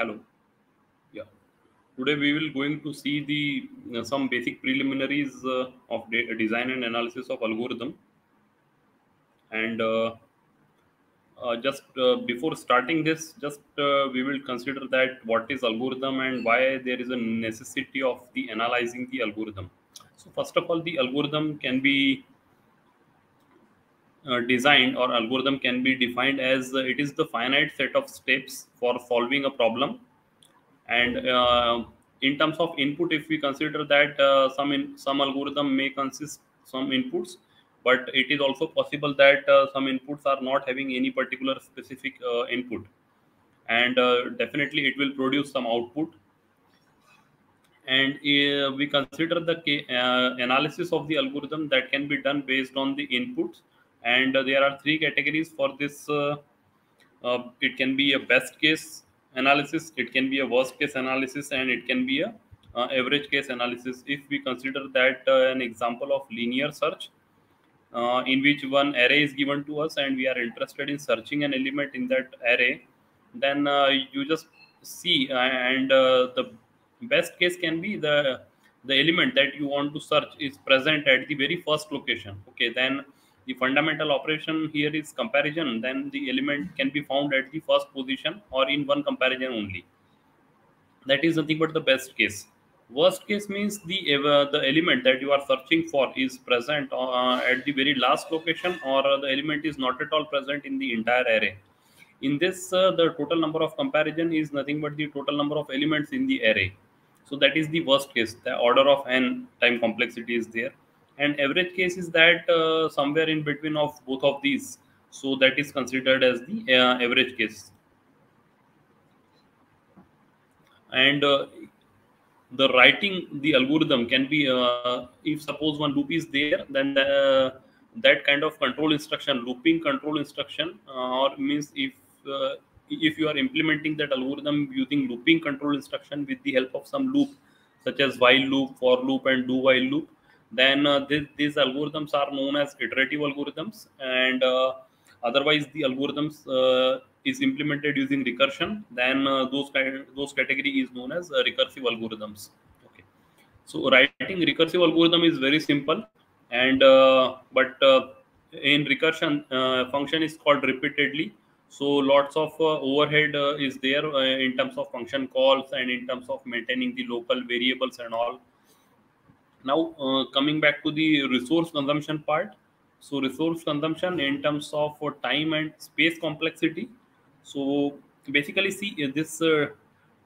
Hello. Yeah. Today we will going to see the uh, some basic preliminaries uh, of de- design and analysis of algorithm. And uh, uh, just uh, before starting this, just we will consider that what is algorithm and why there is a necessity of the analyzing the algorithm. So first of all, the algorithm can be uh, designed or algorithm can be defined as uh, it is the finite set of steps for solving a problem. And uh, in terms of input if we consider that uh, some in, some algorithm may consist some inputs but it is also possible that uh, some inputs are not having any particular specific input. And definitely it will produce some output. And we consider the analysis of the algorithm that can be done based on the inputs and there are three categories for this uh, uh, it can be a best case analysis it can be a worst case analysis and it can be a uh, average case analysis. If we consider that an example of linear search uh, in which one array is given to us and we are interested in searching an element in that array then uh, you just see and uh, the best case can be the the element that you want to search is present at the very first location. Okay then the fundamental operation here is comparison then the element can be found at the first position or in one comparison only. That is nothing but the best case. Worst case means the uh, the element that you are searching for is present uh, at the very last location or the element is not at all present in the entire array. In this uh, the total number of comparison is nothing but the total number of elements in the array. So that is the worst case. The order of n time complexity is there and average case is that uh, somewhere in between of both of these. So that is considered as the uh, average case. And uh, the writing the algorithm can be uh, if suppose one loop is there then the, that kind of control instruction looping control instruction uh, or means if uh, if you are implementing that algorithm using looping control instruction with the help of some loop such as while loop for loop and do while loop then uh, this, these algorithms are known as iterative algorithms and uh, otherwise the algorithms uh, is implemented using recursion. Then uh, those kind those category is known as uh, recursive algorithms. Okay. So writing recursive algorithm is very simple and uh, but in recursion function is called repeatedly. So lots of overhead is there in terms of function calls and in terms of maintaining the local variables and all now uh, coming back to the resource consumption part. So resource consumption in terms of uh, time and space complexity. So basically see uh, this uh,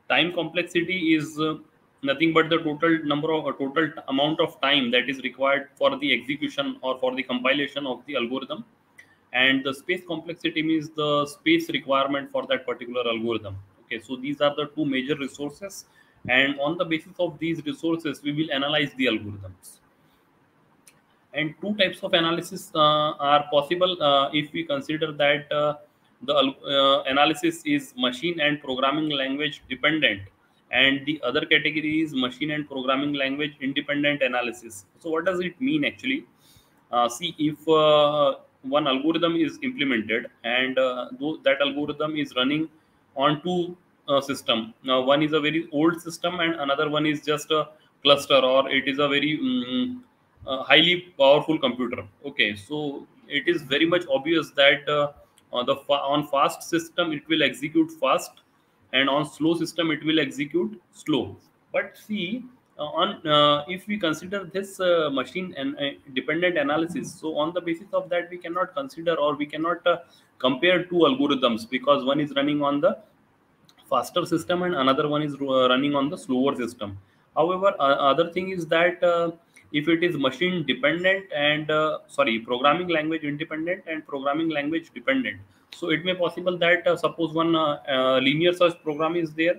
time complexity is uh, nothing but the total number of uh, total amount of time that is required for the execution or for the compilation of the algorithm. And the space complexity means the space requirement for that particular algorithm. Okay so these are the two major resources and on the basis of these resources we will analyze the algorithms. And two types of analysis uh, are possible uh, if we consider that uh, the uh, analysis is machine and programming language dependent and the other category is machine and programming language independent analysis. So what does it mean actually? Uh, see if uh, one algorithm is implemented and tho- that algorithm is running on two system. Now one is a very old system and another one is just a cluster or it is a very uh, highly powerful computer. Okay so it is very much obvious that uh, on the fa- on fast system it will execute fast and on slow system it will execute slow. But see uh, on uh, if we consider this uh, machine and uh, dependent analysis so on the basis of that we cannot consider or we cannot uh, compare two algorithms because one is running on the faster system and another one is uh, running on the slower system. However uh, other thing is that uh, if it is machine dependent and uh, sorry programming language independent and programming language dependent so it may possible that uh, suppose one uh, linear search program is there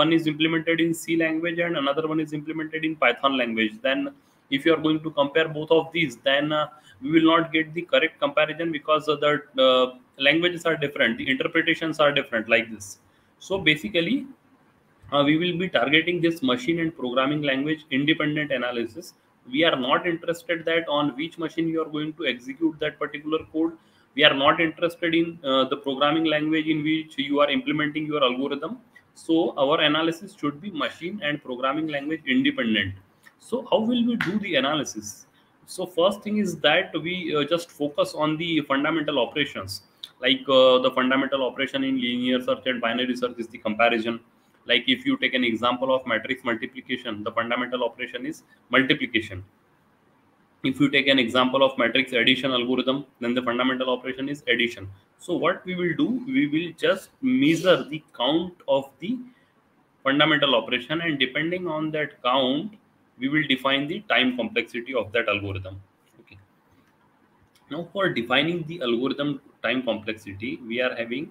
one is implemented in c language and another one is implemented in python language. Then if you are going to compare both of these then we will not get the correct comparison because the languages are different the interpretations are different like this so basically uh, we will be targeting this machine and programming language independent analysis we are not interested that on which machine you are going to execute that particular code we are not interested in uh, the programming language in which you are implementing your algorithm So our analysis should be machine and programming language independent. So how will we do the analysis? So first thing is that we uh, just focus on the fundamental operations. Like uh, the fundamental operation in linear search and binary search is the comparison. Like if you take an example of matrix multiplication, the fundamental operation is multiplication. If you take an example of matrix addition algorithm then the fundamental operation is addition. So what we will do we will just measure the count of the fundamental operation and depending on that count we will define the time complexity of that algorithm. Okay. Now for defining the algorithm time complexity we are having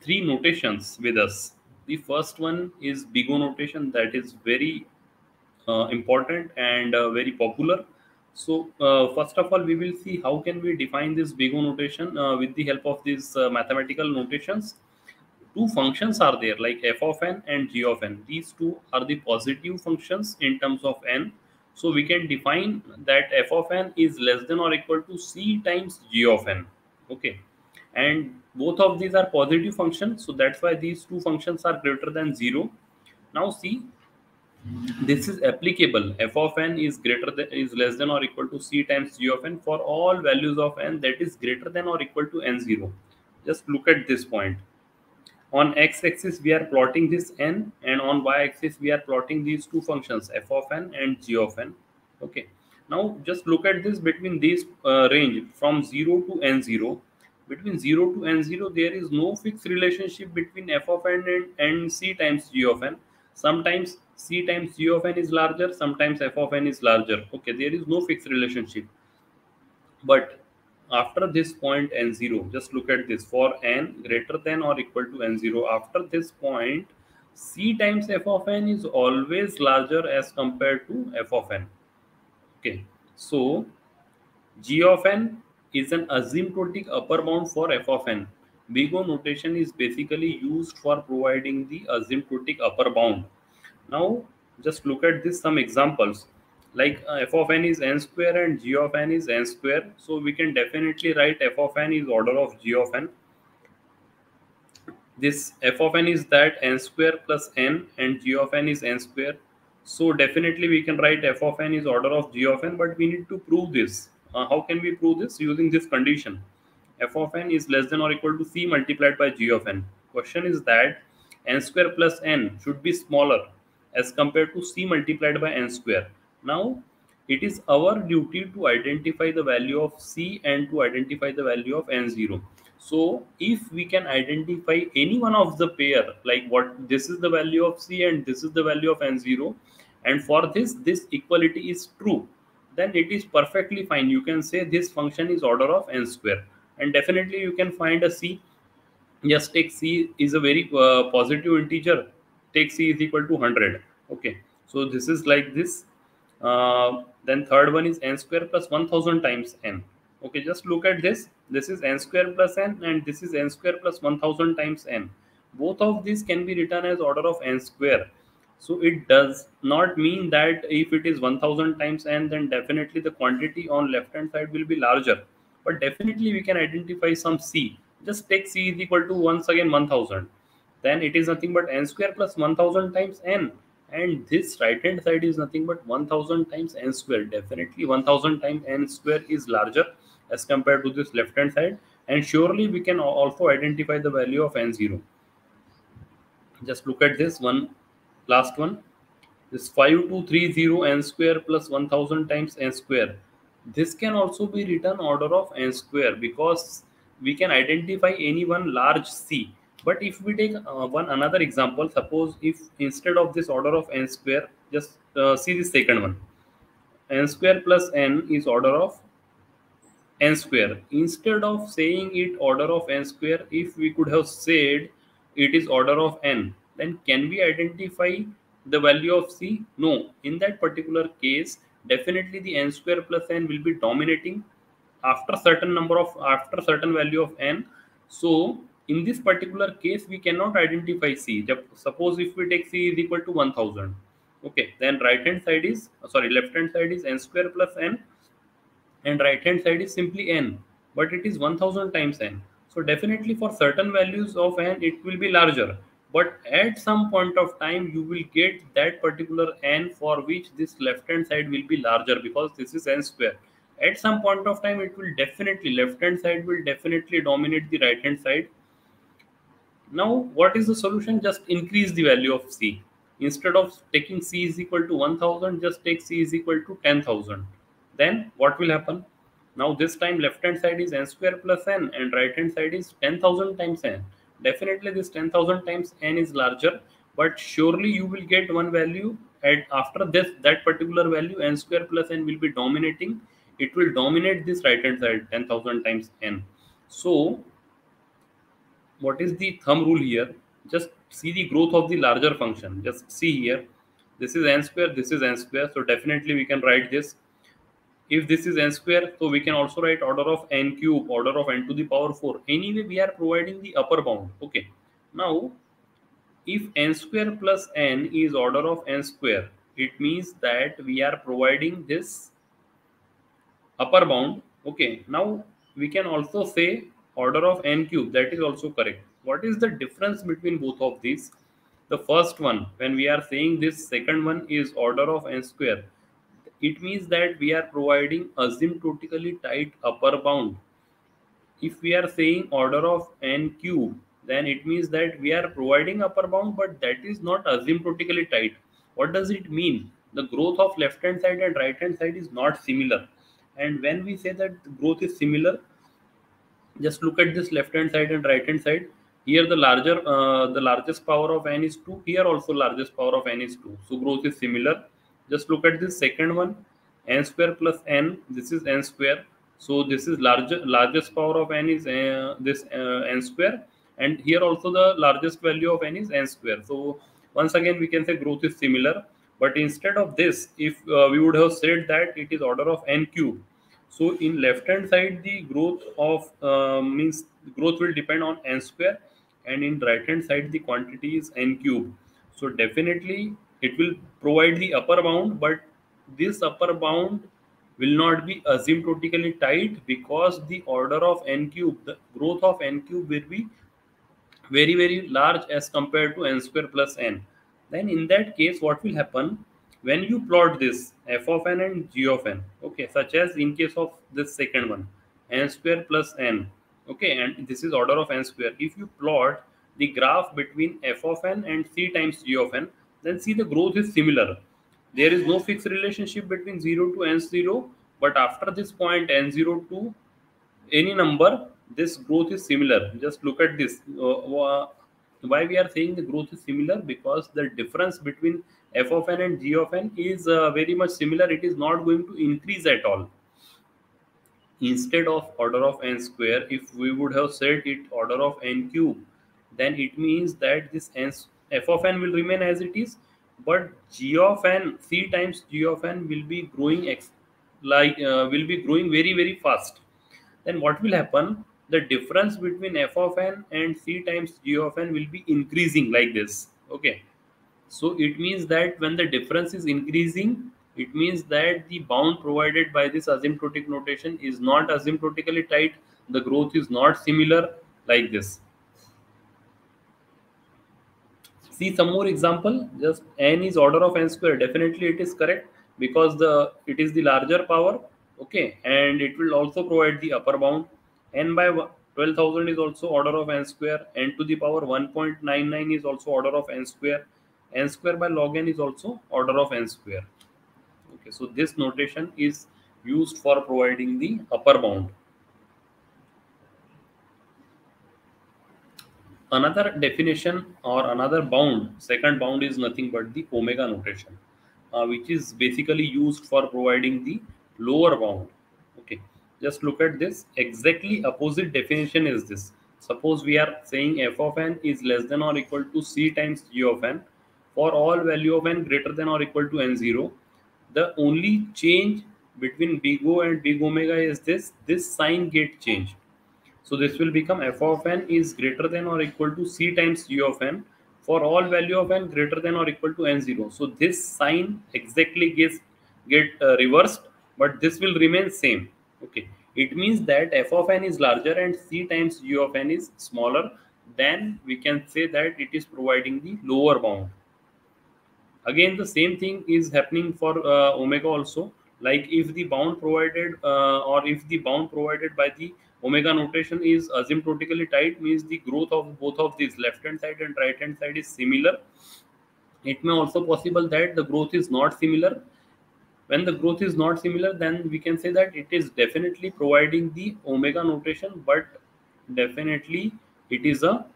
three notations with us the first one is big o notation that is very uh, important and uh, very popular so uh, first of all, we will see how can we define this big O notation uh, with the help of these uh, mathematical notations. Two functions are there like f of n and g of n. These two are the positive functions in terms of n. So we can define that f of n is less than or equal to c times g of n. Okay. And both of these are positive functions. So that's why these two functions are greater than 0. Now see this is applicable f of n is greater than is less than or equal to c times g of n for all values of n that is greater than or equal to n0 just look at this point on x-axis we are plotting this n and on y-axis we are plotting these two functions f of n and g of n okay now just look at this between this uh, range from 0 to n0 between 0 to n0 there is no fixed relationship between f of n and, and c times g of n. Sometimes c times g of n is larger sometimes f of n is larger. Okay there is no fixed relationship. But after this point n0 just look at this. For n greater than or equal to n0 after this point c times f of n is always larger as compared to f of n okay. So g of n is an asymptotic upper bound for f of n. Big O notation is basically used for providing the asymptotic upper bound. Now just look at this some examples. Like uh, f of n is n square and g of n is n square. So we can definitely write f of n is order of g of n. This f of n is that n square plus n and g of n is n square so definitely we can write f of n is order of g of n but we need to prove this uh, how can we prove this using this condition f of n is less than or equal to c multiplied by g of n question is that n square plus n should be smaller as compared to c multiplied by n square. Now, it is our duty to identify the value of c and to identify the value of n0. So, if we can identify any one of the pair, like what this is the value of c and this is the value of n0, and for this, this equality is true, then it is perfectly fine. You can say this function is order of n square. And definitely you can find a c. Just take c is a very uh, positive integer. Take c is equal to 100 okay. So this is like this. Uh, then third one is n square plus 1000 times n. Okay just look at this. This is n square plus n and this is n square plus 1000 times n. Both of these can be written as order of n square so it does not mean that if it is 1000 times n then definitely the quantity on left hand side will be larger. But definitely we can identify some c. Just take c is equal to once again 1000 then it is nothing but n square plus 1000 times n. And this right hand side is nothing but 1000 times n square. Definitely 1000 times n square is larger as compared to this left hand side. And surely we can also identify the value of n0 just look at this one last one. This 5230 n square plus 1000 times n square. This can also be written order of n square because we can identify any one large c. But if we take uh, one another example, suppose if instead of this order of n square, just uh, see the second one, n square plus n is order of n square. Instead of saying it order of n square, if we could have said it is order of n, then can we identify the value of c? No. In that particular case, definitely the n square plus n will be dominating after certain number of after certain value of n. So in this particular case we cannot identify c suppose if we take c is equal to 1000 okay then right hand side is uh, sorry left hand side is n square plus n and right hand side is simply n but it is 1000 times n so definitely for certain values of n it will be larger but at some point of time you will get that particular n for which this left hand side will be larger because this is n square. At some point of time it will definitely left hand side will definitely dominate the right hand side. Now what is the solution? Just increase the value of c. Instead of taking c is equal to 1000 just take c is equal to 10000 then what will happen? Now this time left hand side is n square plus n and right hand side is 10000 times n definitely this 10000 times n is larger but surely you will get one value and after this that particular value n square plus n will be dominating. It will dominate this right hand side 10000 times n. So what is the thumb rule here? Just see the growth of the larger function. Just see here. This is n square this is n square. So definitely we can write this if this is n square so we can also write order of n cube order of n to the power 4 anyway we are providing the upper bound. Okay. Now if n square plus n is order of n square it means that we are providing this upper bound. Okay. Now we can also say order of n cube. That is also correct. What is the difference between both of these? The first one when we are saying this second one is order of n square it means that we are providing asymptotically tight upper bound. If we are saying order of n cube then it means that we are providing upper bound but that is not asymptotically tight. What does it mean? The growth of left hand side and right hand side is not similar. And when we say that growth is similar just look at this left hand side and right hand side. Here the larger uh, the largest power of n is 2 here also largest power of n is 2 so growth is similar just look at this second one n square plus n this is n square. So this is larger largest power of n is uh, this uh, n square. And here also the largest value of n is n square. So once again we can say growth is similar. But instead of this if uh, we would have said that it is order of n cube. So in left hand side the growth of uh, means growth will depend on n square. And in right hand side the quantity is n cube. So definitely it will provide the upper bound but this upper bound will not be asymptotically tight because the order of n cube the growth of n cube will be very very large as compared to n square plus n. Then in that case what will happen when you plot this f of n and g of n okay such as in case of this second one n square plus n okay and this is order of n square. If you plot the graph between f of n and c times g of n then see the growth is similar. There is no fixed relationship between 0 to n0 but after this point n0 to any number this growth is similar. Just look at this. Uh, why we are saying the growth is similar? Because the difference between f of n and g of n is uh, very much similar. It is not going to increase at all. Instead of order of n square if we would have said it order of n cube then it means that this n f of n will remain as it is but g of n c times g of n will be growing x like uh, will be growing very very fast. Then what will happen? The difference between f of n and c times g of n will be increasing like this. Okay. So it means that when the difference is increasing it means that the bound provided by this asymptotic notation is not asymptotically tight. The growth is not similar like this see some more example. Just n is order of n square. Definitely it is correct because the it is the larger power. Okay. And it will also provide the upper bound. n by 12000 is also order of n square. n to the power 1.99 is also order of n square. n square by log n is also order of n square. Okay. So this notation is used for providing the upper bound another definition or another bound second bound is nothing but the omega notation uh, which is basically used for providing the lower bound. Okay just look at this. Exactly opposite definition is this. Suppose we are saying f of n is less than or equal to c times g of n. For all value of n greater than or equal to n0 the only change between big o and big omega is this. This sign get changed so this will become f of n is greater than or equal to c times g of n. For all value of n greater than or equal to n0 so this sign exactly gets get uh, reversed but this will remain same. Okay. It means that f of n is larger and c times g of n is smaller. Then we can say that it is providing the lower bound. Again the same thing is happening for uh, omega also. Like if the bound provided uh, or if the bound provided by the omega notation is asymptotically tight means the growth of both of these left hand side and right hand side is similar. It may also possible that the growth is not similar. When the growth is not similar then we can say that it is definitely providing the omega notation but definitely it is a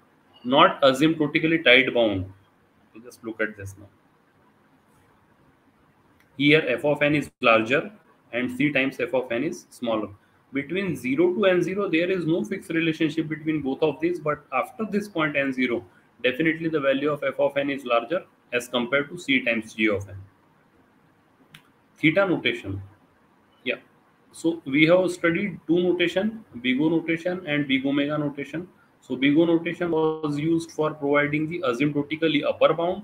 not asymptotically tight bound. Just look at this now. Here f of n is larger and c times f of n is smaller. Between 0 to n0, there is no fixed relationship between both of these, but after this point n0, definitely the value of f of n is larger as compared to c times g of n. Theta notation. Yeah. So we have studied two notation, big O notation and big omega notation. So big O notation was used for providing the asymptotically upper bound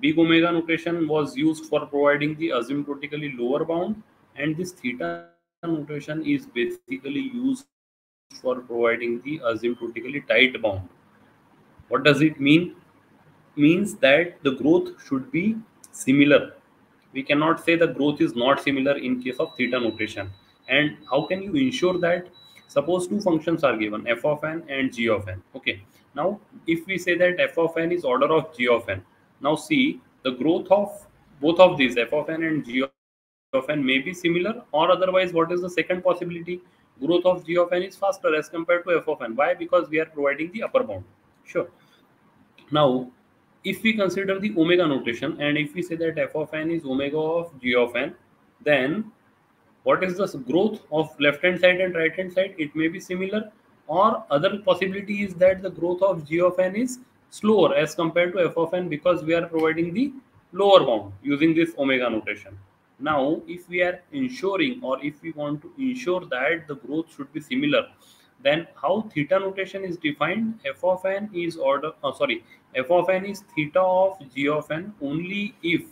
Big omega notation was used for providing the asymptotically lower bound and this theta notation is basically used for providing the asymptotically tight bound. What does it mean? Means that the growth should be similar. We cannot say the growth is not similar in case of theta notation. And how can you ensure that? Suppose two functions are given, f of n and g of n. Okay. Now, if we say that f of n is order of g of n, now see the growth of both of these f of n and g of n may be similar or otherwise what is the second possibility? Growth of g of n is faster as compared to f of n. Why? Because we are providing the upper bound. Sure. Now, if we consider the omega notation and if we say that f of n is omega of g of n, then what is the growth of left hand side and right hand side? It may be similar or other possibility is that the growth of g of n is slower as compared to f of n because we are providing the lower bound using this omega notation. Now, if we are ensuring or if we want to ensure that the growth should be similar, then how theta notation is defined? f of n is order, oh, sorry, f of n is theta of g of n only if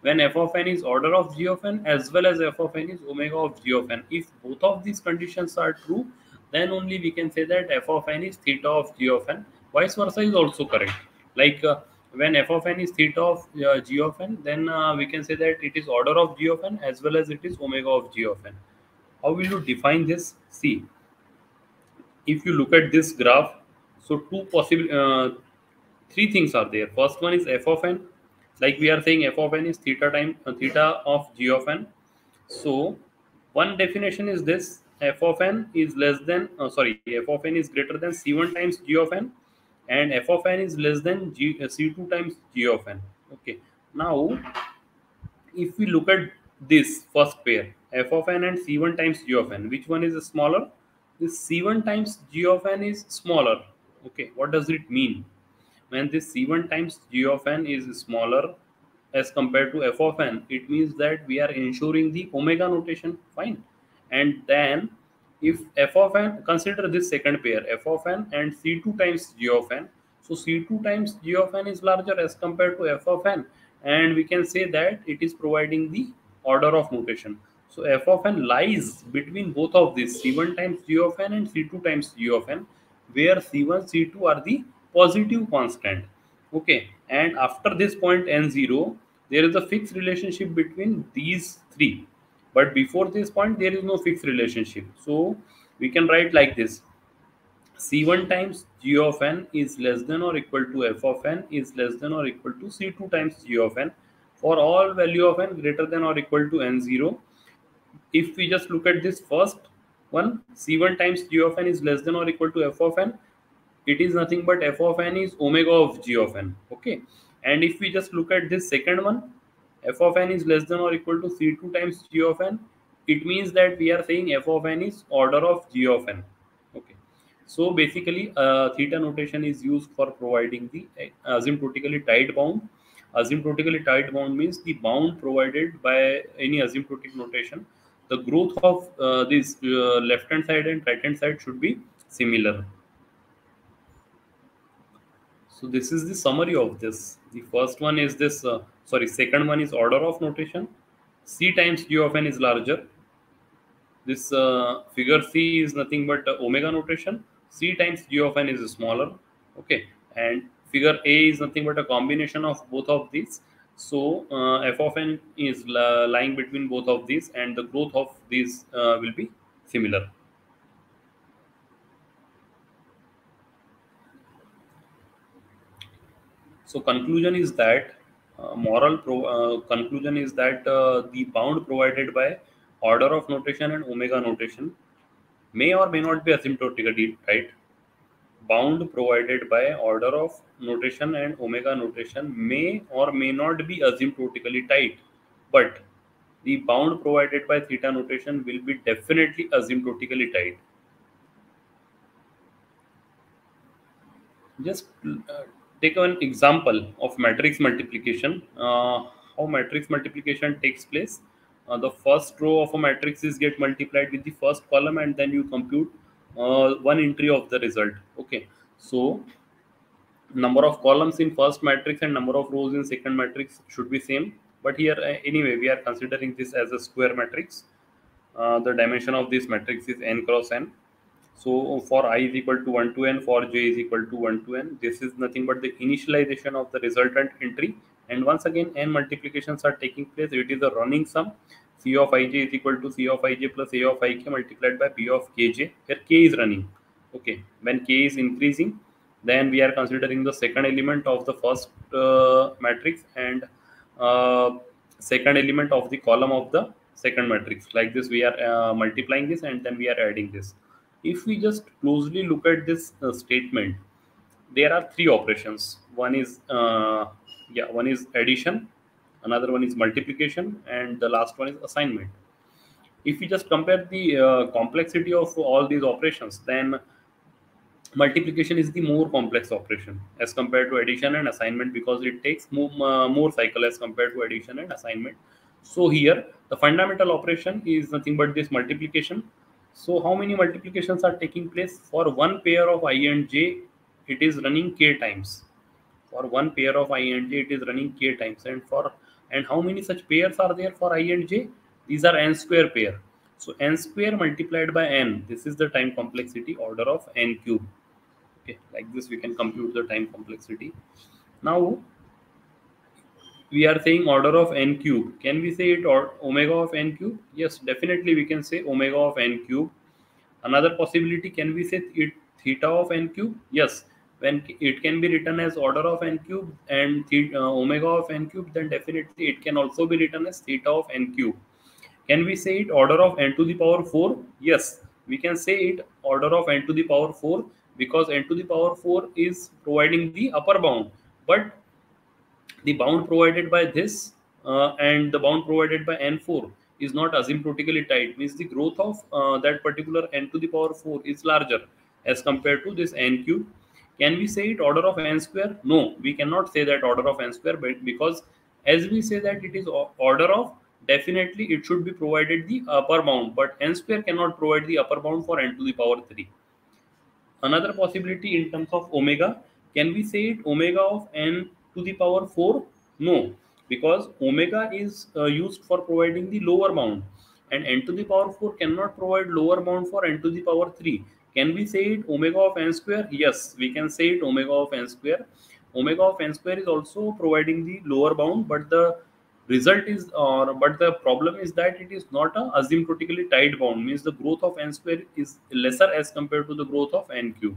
when f of n is order of g of n as well as f of n is omega of g of n. If both of these conditions are true, then only we can say that f of n is theta of g of n vice versa is also correct like uh, when f of n is theta of uh, g of n then uh, we can say that it is order of g of n as well as it is omega of g of n. How will you define this? See if you look at this graph so two possible uh, three things are there. First one is f of n. Like we are saying f of n is theta time uh, theta of g of n. So one definition is this. F of n is less than uh, sorry f of n is greater than c1 times g of n and f of n is less than g, uh, c2 times g of n. Okay. Now if we look at this first pair f of n and c1 times g of n which one is smaller? This c1 times g of n is smaller. Okay. What does it mean? When this c1 times g of n is smaller as compared to f of n it means that we are ensuring the omega notation. Fine. And then if f of n consider this second pair f of n and c2 times g of n. So c2 times g of n is larger as compared to f of n. And we can say that it is providing the order of notation so f of n lies between both of these c1 times g of n and c2 times g of n where c1 c2 are the positive constant. Okay. And after this point n0 there is a fixed relationship between these three but before this point there is no fixed relationship. So we can write like this. C1 times g of n is less than or equal to f of n is less than or equal to c2 times g of n. For all value of n greater than or equal to n0 if we just look at this first one c1 times g of n is less than or equal to f of n. It is nothing but f of n is omega of g of n okay? And if we just look at this second one f of n is less than or equal to c2 times g of n it means that we are saying f of n is order of g of n. Okay. So basically uh, theta notation is used for providing the uh, asymptotically tight bound. Asymptotically tight bound means the bound provided by any asymptotic notation. The growth of uh, this uh, left hand side and right hand side should be similar so this is the summary of this. The first one is this uh, sorry second one is order of notation. C times g of n is larger. This uh, figure c is nothing but uh, omega notation. C times g of n is smaller Okay, and figure A is nothing but a combination of both of these. So uh, f of n is lying between both of these, and the growth of these uh, will be similar. So conclusion is that uh, moral pro, uh, conclusion is that uh, the bound provided by order of notation and omega notation may or may not be asymptotically tight. Bound provided by order of notation and omega notation may or may not be asymptotically tight, but the bound provided by theta notation will be definitely asymptotically tight. Just uh, take an example of matrix multiplication. Uh, how matrix multiplication takes place. Uh, the first row of a matrix is get multiplied with the first column and then you compute uh, one entry of the result. Okay. So number of columns in first matrix and number of rows in second matrix should be same. But here uh, anyway, we are considering this as a square matrix. Uh, the dimension of this matrix is n cross n so for i is equal to 1 to n, for j is equal to 1 to n, this is nothing but the initialization of the resultant entry. And once again, n multiplications are taking place. It is a running sum. C of ij is equal to C of ij plus A of ik multiplied by P of kj. Here k is running. Okay. When k is increasing, then we are considering the second element of the first uh, matrix and uh, second element of the column of the second matrix. Like this, we are uh, multiplying this and then we are adding this if we just closely look at this uh, statement there are three operations. One is uh, yeah one is addition another one is multiplication and the last one is assignment. If we just compare the uh, complexity of all these operations then multiplication is the more complex operation as compared to addition and assignment because it takes more, uh, more cycle as compared to addition and assignment. So here the fundamental operation is nothing but this multiplication so how many multiplications are taking place? For one pair of i and j, it is running k times. For one pair of i and j, it is running k times. And for and how many such pairs are there for i and j? These are n square pair. So n square multiplied by n. This is the time complexity order of n cube. Okay, like this we can compute the time complexity. Now we are saying order of n cube. Can we say it or omega of n cube? Yes, definitely we can say omega of n cube. Another possibility, can we say it theta of n cube? Yes, when it can be written as order of n cube and theta, uh, omega of n cube, then definitely it can also be written as theta of n cube. Can we say it order of n to the power 4? Yes, we can say it order of n to the power 4 because n to the power 4 is providing the upper bound. But the bound provided by this uh, and the bound provided by n4 is not asymptotically tight means the growth of uh, that particular n to the power 4 is larger as compared to this n cube. Can we say it order of n square? No we cannot say that order of n square but because as we say that it is order of definitely it should be provided the upper bound but n square cannot provide the upper bound for n to the power 3 another possibility in terms of omega can we say it omega of n to the power 4? No, because omega is uh, used for providing the lower bound and n to the power 4 cannot provide lower bound for n to the power 3. Can we say it omega of n square? Yes, we can say it omega of n square. Omega of n square is also providing the lower bound, but the result is or but the problem is that it is not a asymptotically tight bound means the growth of n square is lesser as compared to the growth of n cube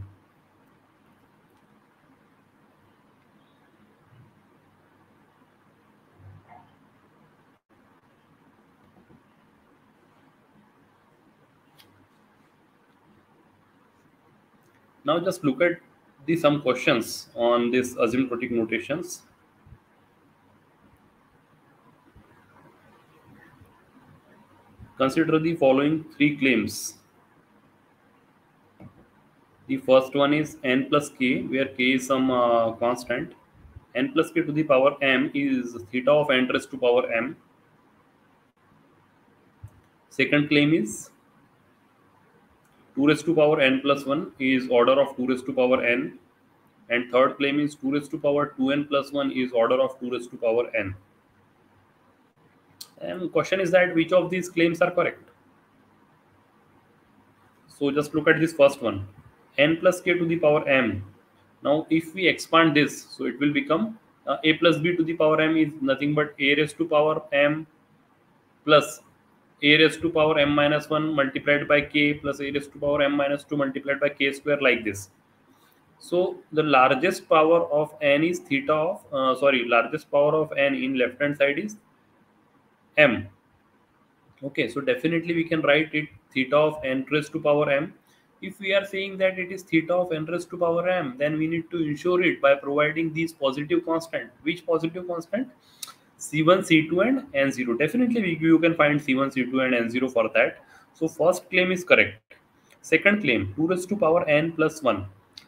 Now just look at the some questions on this asymptotic notations. Consider the following three claims. The first one is n plus k, where k is some uh, constant. n plus k to the power m is theta of n raised to power m. Second claim is 2 raised to power n plus 1 is order of 2 raised to power n and third claim is 2 raised to power 2n plus 1 is order of 2 raised to power n and question is that which of these claims are correct? So just look at this first one. N plus k to the power m. Now, if we expand this, so it will become uh, a plus b to the power m is nothing but a raised to power m plus a raised to power m minus 1 multiplied by k plus a raised to power m minus 2 multiplied by k square like this. So the largest power of n is theta of, uh, sorry, largest power of n in left hand side is m. Okay, so definitely we can write it theta of n raised to power m if we are saying that it is theta of n raised to power m, then we need to ensure it by providing these positive constant. Which positive constant? C1, C2 and N0. Definitely you can find C1, C2 and N0 for that. So first claim is correct. Second claim, 2 raised to power n plus 1.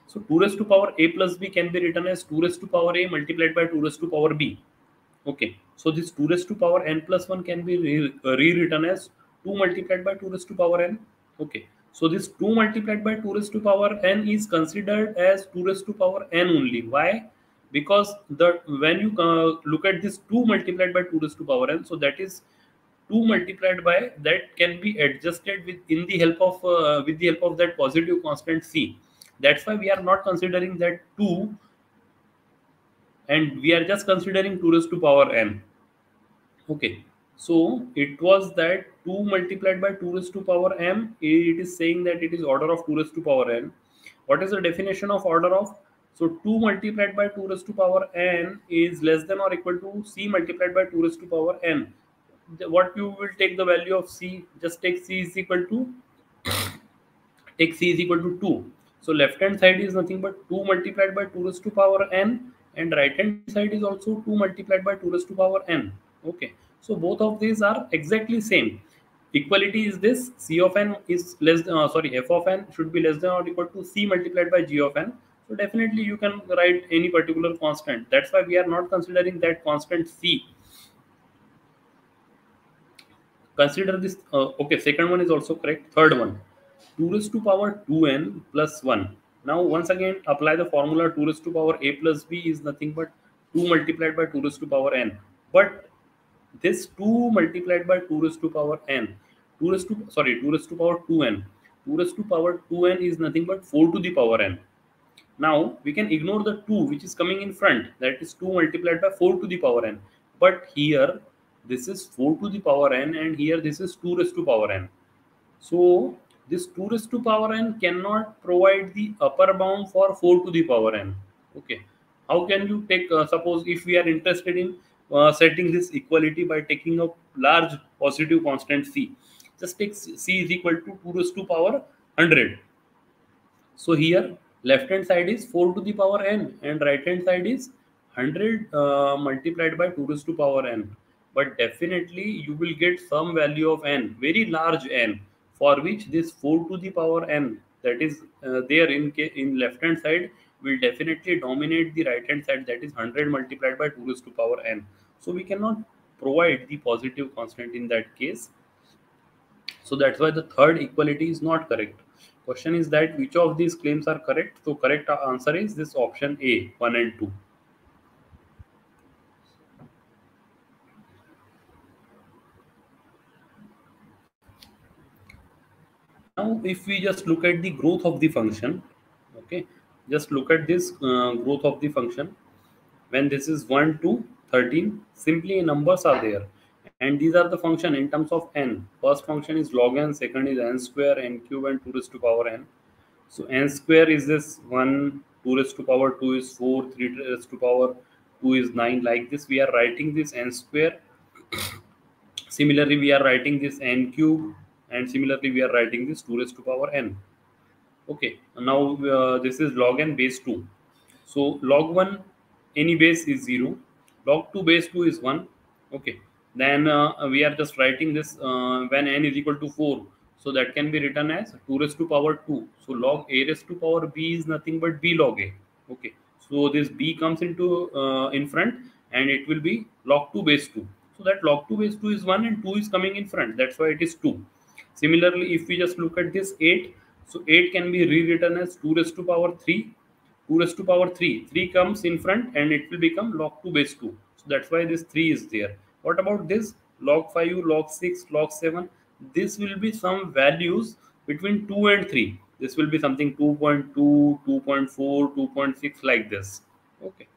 So 2 raised to power a plus b can be written as 2 raised to power a multiplied by 2 raised to power b. Okay, so this 2 raised to power n plus 1 can be uh, rewritten as 2 multiplied by 2 raised to power n. Okay, so this 2 multiplied by 2 raised to power n is considered as 2 raised to power n only. Why? Because the when you uh, look at this 2 multiplied by 2 raised to power n, so that is 2 multiplied by that can be adjusted with in the help of uh, with the help of that positive constant c. That's why we are not considering that 2 and we are just considering 2 raised to power n. Okay, so it was that 2 multiplied by 2 raised to power m. It is saying that it is order of 2 raised to power n. What is the definition of order of? So 2 multiplied by 2 raised to power n is less than or equal to c multiplied by 2 raised to power n. What you will take the value of c? Just take c is equal to take c is equal to 2. So left hand side is nothing but 2 multiplied by 2 raised to power n and right hand side is also 2 multiplied by 2 raised to power n. Okay. So both of these are exactly same. Equality is this C of n is less than, uh, sorry, f of n should be less than or equal to C multiplied by G of n. So definitely you can write any particular constant. That's why we are not considering that constant C. Consider this, uh, okay, second one is also correct. Third one, 2 raised to power 2n plus 1. Now once again apply the formula 2 raised to power a plus b is nothing but 2 multiplied by 2 raised to power n. But this 2 multiplied by 2 raised to power n 2 raised to sorry 2 raised to power 2n 2 raised to power 2n is nothing but 4 to the power n now we can ignore the 2 which is coming in front. That is 2 multiplied by 4 to the power n. But here this is 4 to the power n and here this is 2 raised to power n. So this 2 raised to power n cannot provide the upper bound for 4 to the power n. Okay. How can you take uh, suppose if we are interested in uh, setting this equality by taking a large positive constant c. Just take c is equal to 2 raised to power 100. So here left hand side is 4 to the power n and right hand side is 100 uh, multiplied by 2 raised to power n. But definitely you will get some value of n, very large n, for which this 4 to the power n that is uh, there in, in left hand side will definitely dominate the right hand side that is 100 multiplied by 2 raised to power n. So we cannot provide the positive constant in that case. So that's why the third equality is not correct. Question is that which of these claims are correct? So correct answer is this option A, 1 and 2. Now, if we just look at the growth of the function, okay, just look at this uh, growth of the function when this is 1 to 13 simply numbers are there and these are the function in terms of n. First function is log n second is n square n cube and 2 raised to power n. So n square is this 1 2 raised to power 2 is 4 3 raised to power 2 is 9 like this we are writing this n square. Similarly we are writing this n cube and similarly we are writing this 2 raised to power n. Okay now uh, this is log n base 2 so log 1 any base is 0 log 2 base 2 is 1 okay then uh, we are just writing this uh, when n is equal to 4 so that can be written as 2 raised to power 2 so log a raised to power b is nothing but b log a okay so this b comes into uh, in front and it will be log 2 base 2 so that log 2 base 2 is 1 and 2 is coming in front that's why it is 2 similarly if we just look at this 8 so 8 can be rewritten as 2 raised to power 3. 2 raised to power 3. 3 comes in front and it will become log 2 base 2. So that's why this 3 is there. What about this? Log 5, log 6, log 7. This will be some values between 2 and 3. this will be something 2.2 2.4 2.6 like this okay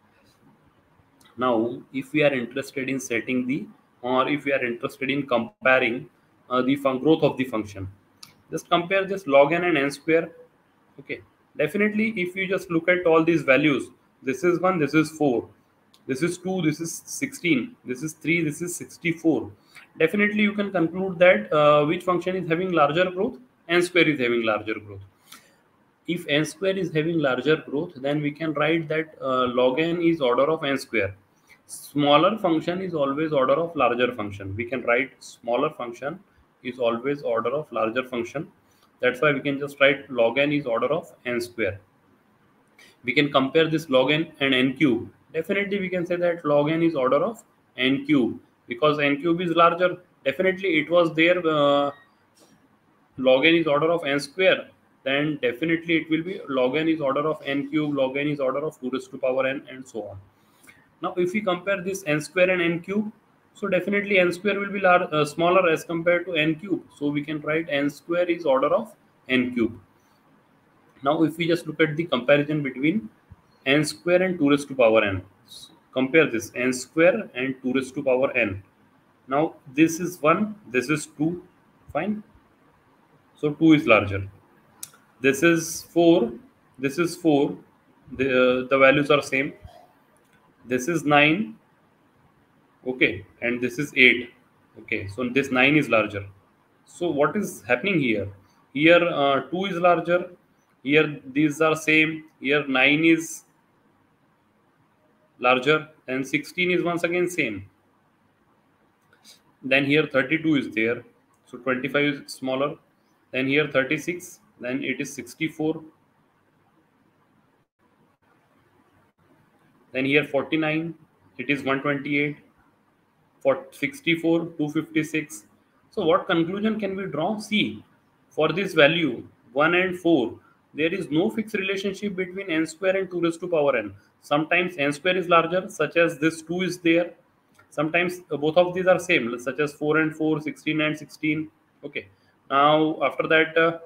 now if we are interested in setting the or if we are interested in comparing uh, the growth of the function just compare this log n and n square okay definitely if you just look at all these values this is 1 this is 4 this is 2 this is 16 this is 3 this is 64 definitely you can conclude that uh, which function is having larger growth n square is having larger growth. If n square is having larger growth then we can write that uh, log n is order of n square. Smaller function is always order of larger function. We can write smaller function is always order of larger function. That's why we can just write log n is order of n square. We can compare this log n and n cube definitely we can say that log n is order of n cube because n cube is larger definitely it was there uh, log n is order of n square then definitely it will be log n is order of n cube log n is order of 2 raised to power n and so on now if we compare this n square and n cube so definitely n square will be uh, smaller as compared to n cube. So we can write n square is order of n cube. Now if we just look at the comparison between n square and 2 raised to power n. Compare this n square and 2 raised to power n. Now this is 1, this is 2, fine. So 2 is larger. This is 4, this is 4, the, uh, the values are same. This is 9, okay and this is 8 okay so this 9 is larger so what is happening here here uh, 2 is larger here these are same here 9 is larger and 16 is once again same. Then here 32 is there so 25 is smaller. Then here 36 then it is 64 then here 49 it is 128 for 64 256 so what conclusion can we draw? See for this value 1 and 4 there is no fixed relationship between n square and 2 raised to power n sometimes n square is larger such as this 2 is there. Sometimes uh, both of these are same such as 4 and 4 16 and 16 okay. Now after that uh,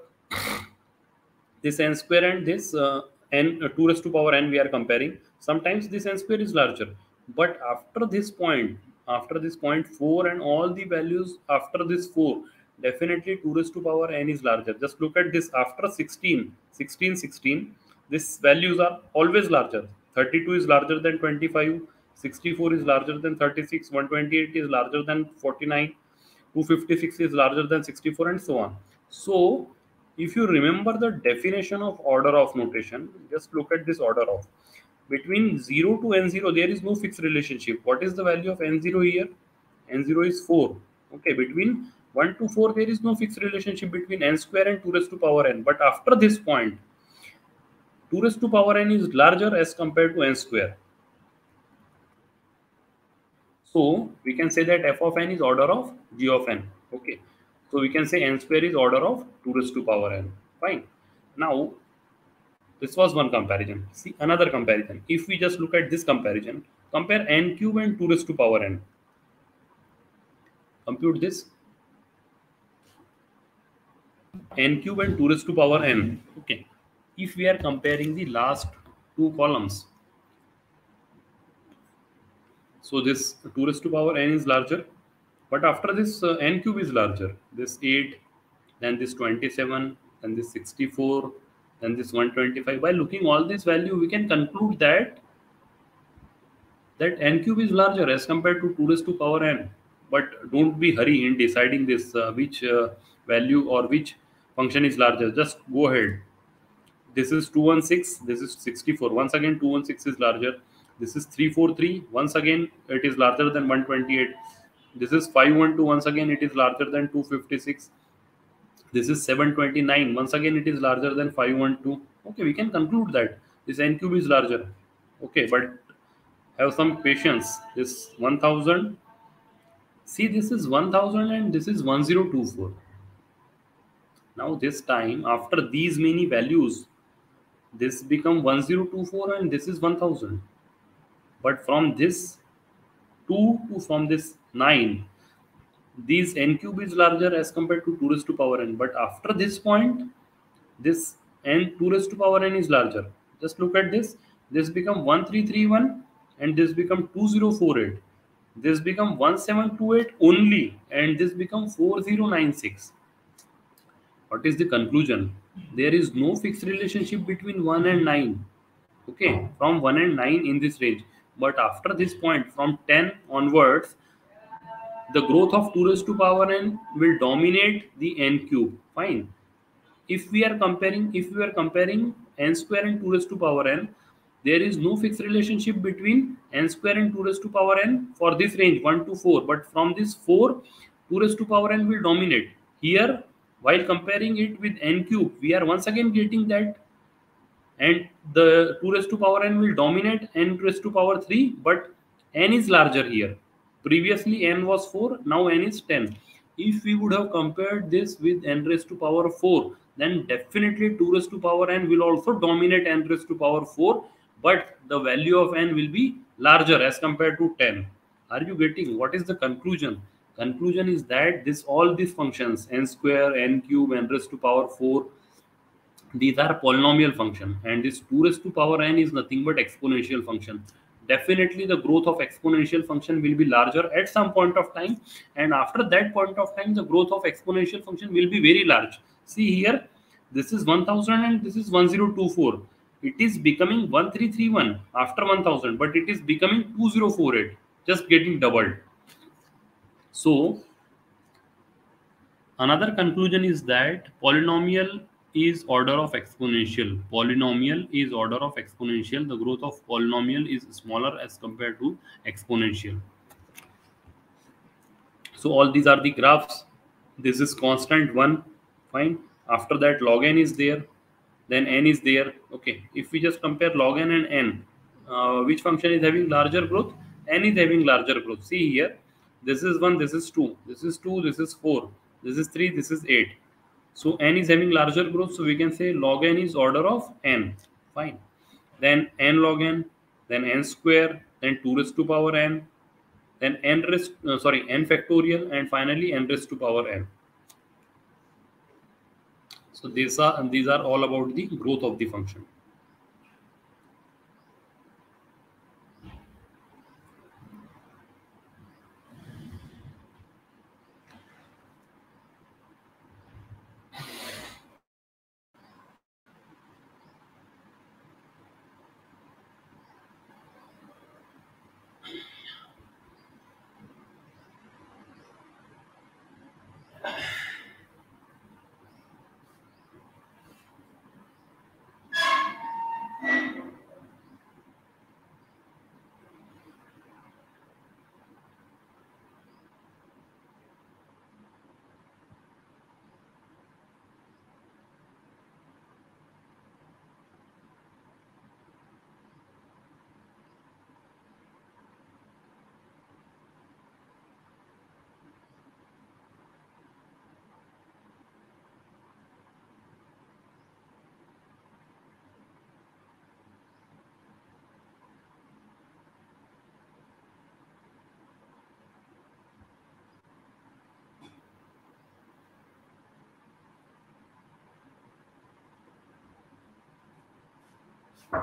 this n square and this uh, n uh, 2 raised to power n we are comparing. Sometimes this n square is larger. But after this point after this point 4 and all the values after this 4 definitely 2 raised to power n is larger. Just look at this after 16 16 16 these values are always larger 32 is larger than 25 64 is larger than 36 128 is larger than 49 256 is larger than 64 and so on. So if you remember the definition of order of notation just look at this order of. Between 0 to n0 there is no fixed relationship. What is the value of n0 here? N0 is 4 okay between 1 to 4 there is no fixed relationship between n square and 2 raised to power n. But after this point 2 raised to power n is larger as compared to n square so we can say that f of n is order of g of n okay so we can say n square is order of 2 raised to power n fine now this was one comparison. See another comparison. If we just look at this comparison, compare n cube and 2 raised to power n. Compute this. n cube and 2 raised to power n. Okay. If we are comparing the last two columns, so this 2 raised to power n is larger, but after this uh, n cube is larger. This 8, then this 27, then this 64, then this 125 by looking all this value we can conclude that that n cube is larger as compared to 2 raised to power n. But don't be hurry in deciding this uh, which uh, value or which function is larger. Just go ahead this is 216 this is 64 once again 216 is larger. This is 343 once again it is larger than 128 this is 512 once again it is larger than 256 this is 729 once again it is larger than 512 okay we can conclude that this n cube is larger. Okay but have some patience. This 1000 see this is 1000 and this is 1024 now this time after these many values this become 1024 and this is 1000 but from this 2 to from this 9 these n cube is larger as compared to 2 raised to power n but after this point this n 2 raised to power n is larger. Just look at this. This become 1331 and this become 2048. This become 1728 only and this become 4096. What is the conclusion? There is no fixed relationship between 1 and 9. Okay, from 1 and 9 in this range. But after this point, from 10 onwards, the growth of 2 raised to power n will dominate the n cube fine if we are comparing if we are comparing n square and 2 raised to power n there is no fixed relationship between n square and 2 raised to power n for this range 1 to 4 but from this 4 2 raised to power n will dominate here while comparing it with n cube we are once again getting that and the 2 raised to power n will dominate n raised to power 3 but n is larger here Previously n was 4, now n is 10. If we would have compared this with n raised to power 4, then definitely 2 raised to power n will also dominate n raised to power 4, but the value of n will be larger as compared to 10. Are you getting what is the conclusion? Conclusion is that this all these functions n square, n cube, n raised to power 4, these are polynomial function. And this 2 raised to power n is nothing but exponential function. Definitely the growth of exponential function will be larger at some point of time. And after that point of time the growth of exponential function will be very large. See here this is 1000 and this is 1024 it is becoming 1331 after 1000 but it is becoming 2048 just getting doubled so another conclusion is that polynomial is order of exponential. Polynomial is order of exponential. The growth of polynomial is smaller as compared to exponential. So all these are the graphs. This is constant 1. Fine. After that log n is there. Then n is there. Okay. If we just compare log n and n, uh, which function is having larger growth? n is having larger growth. See here. This is 1, this is 2, this is 2, this is 4, this is 3, this is 8 so n is having larger growth, so we can say log n is order of n. Fine. Then n log n, then n square, then 2 raised to power n, then n raised, uh, sorry, n factorial, and finally n raised to power n. So these are these are all about the growth of the function. Đấy,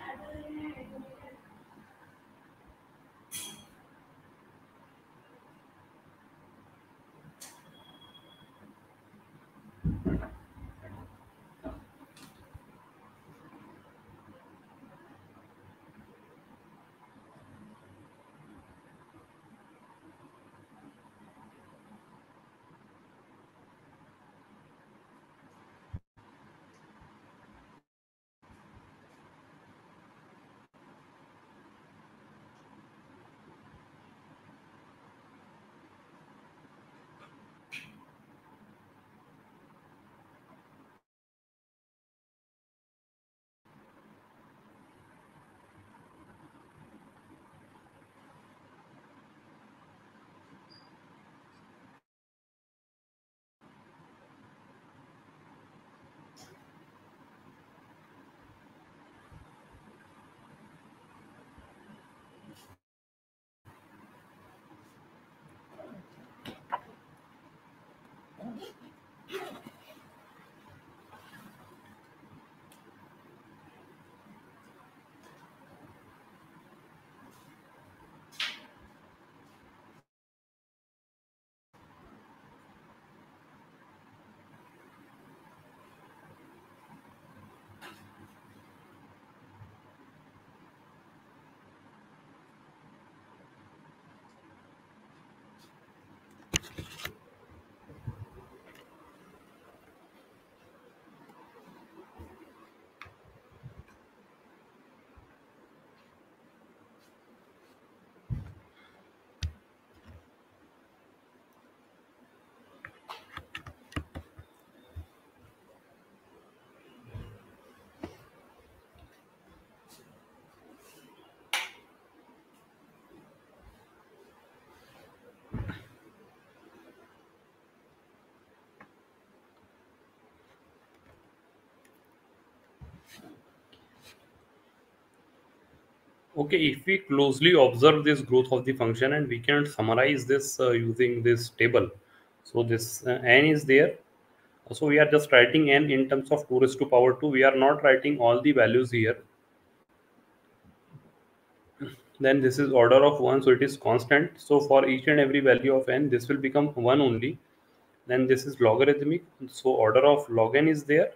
à, tôi Okay, if we closely observe this growth of the function and we can summarize this uh, using this table. So this uh, n is there. So we are just writing n in terms of 2 raised to power 2. We are not writing all the values here. Then this is order of 1, so it is constant. So for each and every value of n, this will become 1 only. Then this is logarithmic. So order of log n is there.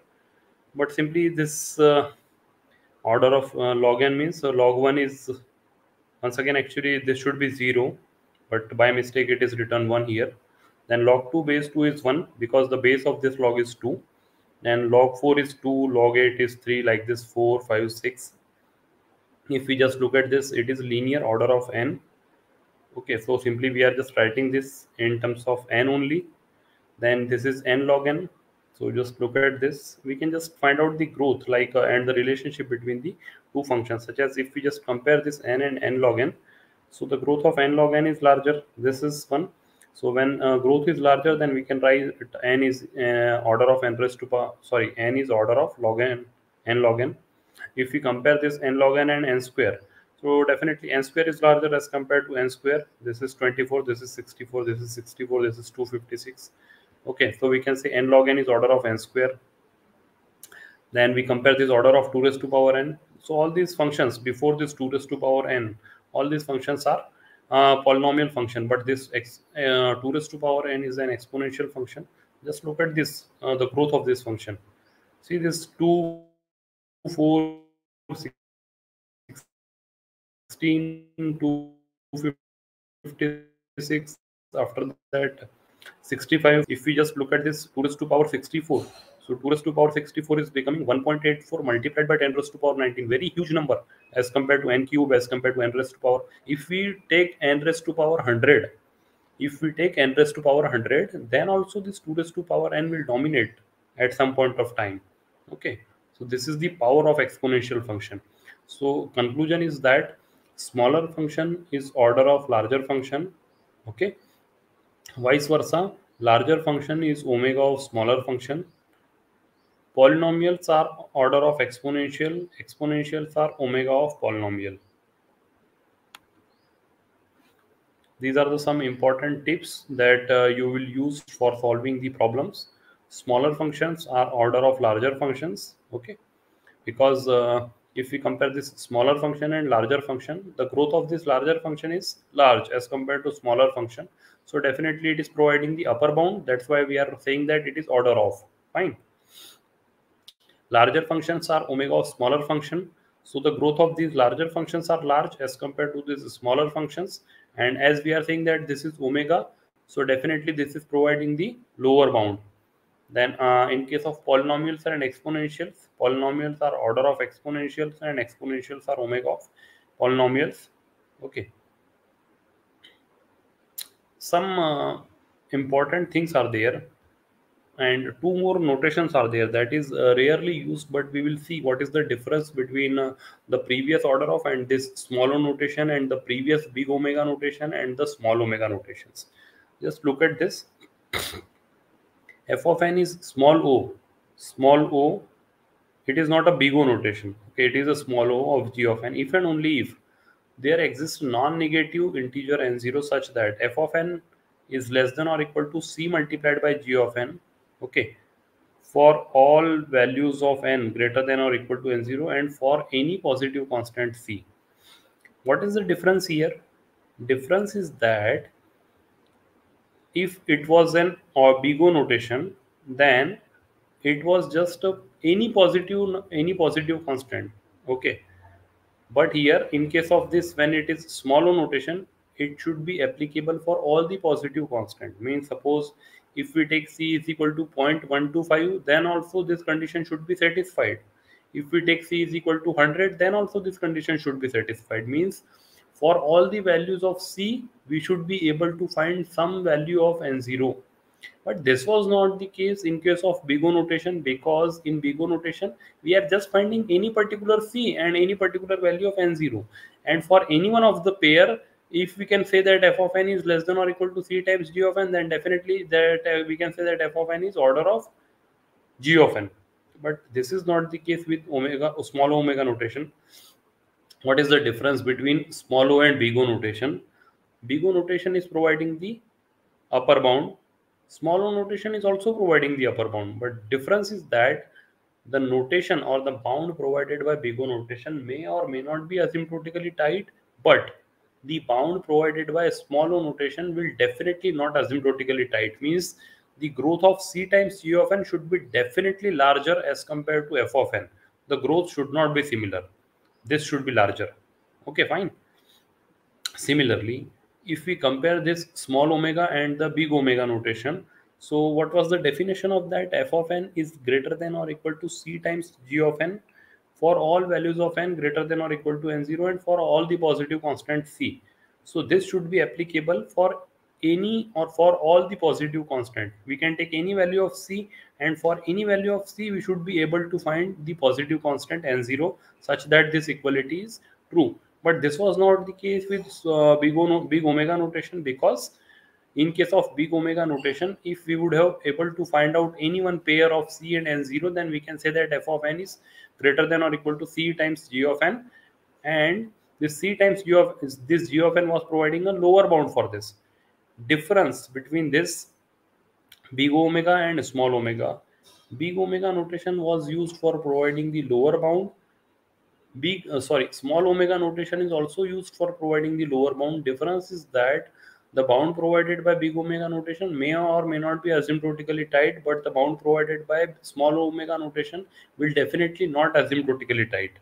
But simply this uh, order of uh, log n means so log 1 is once again actually this should be 0 but by mistake it is written 1 here. Then log 2 base 2 is 1 because the base of this log is 2 then log 4 is 2 log 8 is 3 like this 4 5 6 if we just look at this it is linear order of n. Okay so simply we are just writing this in terms of n only. Then this is n log n so just look at this. We can just find out the growth like uh, and the relationship between the two functions such as if we just compare this n and n log n. So the growth of n log n is larger. This is one. So when uh, growth is larger, then we can write n is uh, order of n raised to power, sorry, n is order of log n, n log n. If we compare this n log n and n square, so definitely n square is larger as compared to n square. This is 24, this is 64, this is 64, this is 256 okay so we can say n log n is order of n square. Then we compare this order of 2 raised to power n. So all these functions before this 2 raised to power n all these functions are uh, polynomial function. But this x, uh, 2 raised to power n is an exponential function. Just look at this uh, the growth of this function. See this 2 4 16 2 56 after that 65 if we just look at this 2 raised to power 64 so 2 raised to power 64 is becoming 1.84 multiplied by 10 raised to power 19 very huge number as compared to n cube as compared to n raised to power. If we take n raised to power 100 if we take n raised to power 100 then also this 2 raised to power n will dominate at some point of time. Okay so this is the power of exponential function. So conclusion is that smaller function is order of larger function. Okay Vice versa, larger function is omega of smaller function. Polynomials are order of exponential. Exponentials are omega of polynomial. These are the some important tips that uh, you will use for solving the problems. Smaller functions are order of larger functions. Okay, because uh, if we compare this smaller function and larger function, the growth of this larger function is large as compared to smaller function. So definitely it is providing the upper bound. That's why we are saying that it is order of. Fine. Larger functions are omega of smaller function. So the growth of these larger functions are large as compared to these smaller functions. And as we are saying that this is omega, so definitely this is providing the lower bound. Then uh, in case of polynomials and exponentials, polynomials are order of exponentials and exponentials are omega of polynomials. Okay. Some uh, important things are there and two more notations are there that is uh, rarely used but we will see what is the difference between uh, the previous order of and this smaller notation and the previous big omega notation and the small omega notations just look at this f of n is small o. Small o it is not a big o notation. Okay it is a small o of g of n if and only if there exists non-negative integer n0 such that f of n is less than or equal to c multiplied by g of n okay for all values of n greater than or equal to n0 and for any positive constant c. What is the difference here? Difference is that if it was an or big O notation, then it was just a, any positive any positive constant. Okay. But here, in case of this, when it is small o notation, it should be applicable for all the positive constant. Means suppose if we take c is equal to 0.125, then also this condition should be satisfied. If we take c is equal to 100, then also this condition should be satisfied. Means for all the values of c, we should be able to find some value of n0. But this was not the case in case of big O notation because in big O notation, we are just finding any particular c and any particular value of n0. And for any one of the pair, if we can say that f of n is less than or equal to c times g of n, then definitely that uh, we can say that f of n is order of g of n. But this is not the case with omega small omega notation what is the difference between small o and big O notation? Big O notation is providing the upper bound. Small o notation is also providing the upper bound. But difference is that the notation or the bound provided by big O notation may or may not be asymptotically tight, but the bound provided by small o notation will definitely not asymptotically tight. Means the growth of c times g of n should be definitely larger as compared to f of n. The growth should not be similar. This should be larger. Okay, fine. Similarly, if we compare this small omega and the big omega notation, so what was the definition of that? f of n is greater than or equal to c times g of n for all values of n greater than or equal to n0 and for all the positive constant c. So this should be applicable for any or for all the positive constant. We can take any value of c and for any value of c we should be able to find the positive constant n0 such that this equality is true. But this was not the case with uh, big, o, big omega notation because in case of big omega notation if we would have able to find out any one pair of c and n0 then we can say that f of n is greater than or equal to c times g of n and this c times g of this g of n was providing a lower bound for this difference between this big omega and small omega. Big omega notation was used for providing the lower bound. Big uh, sorry small omega notation is also used for providing the lower bound. Difference is that the bound provided by big omega notation may or may not be asymptotically tight but the bound provided by small omega notation will definitely not asymptotically tight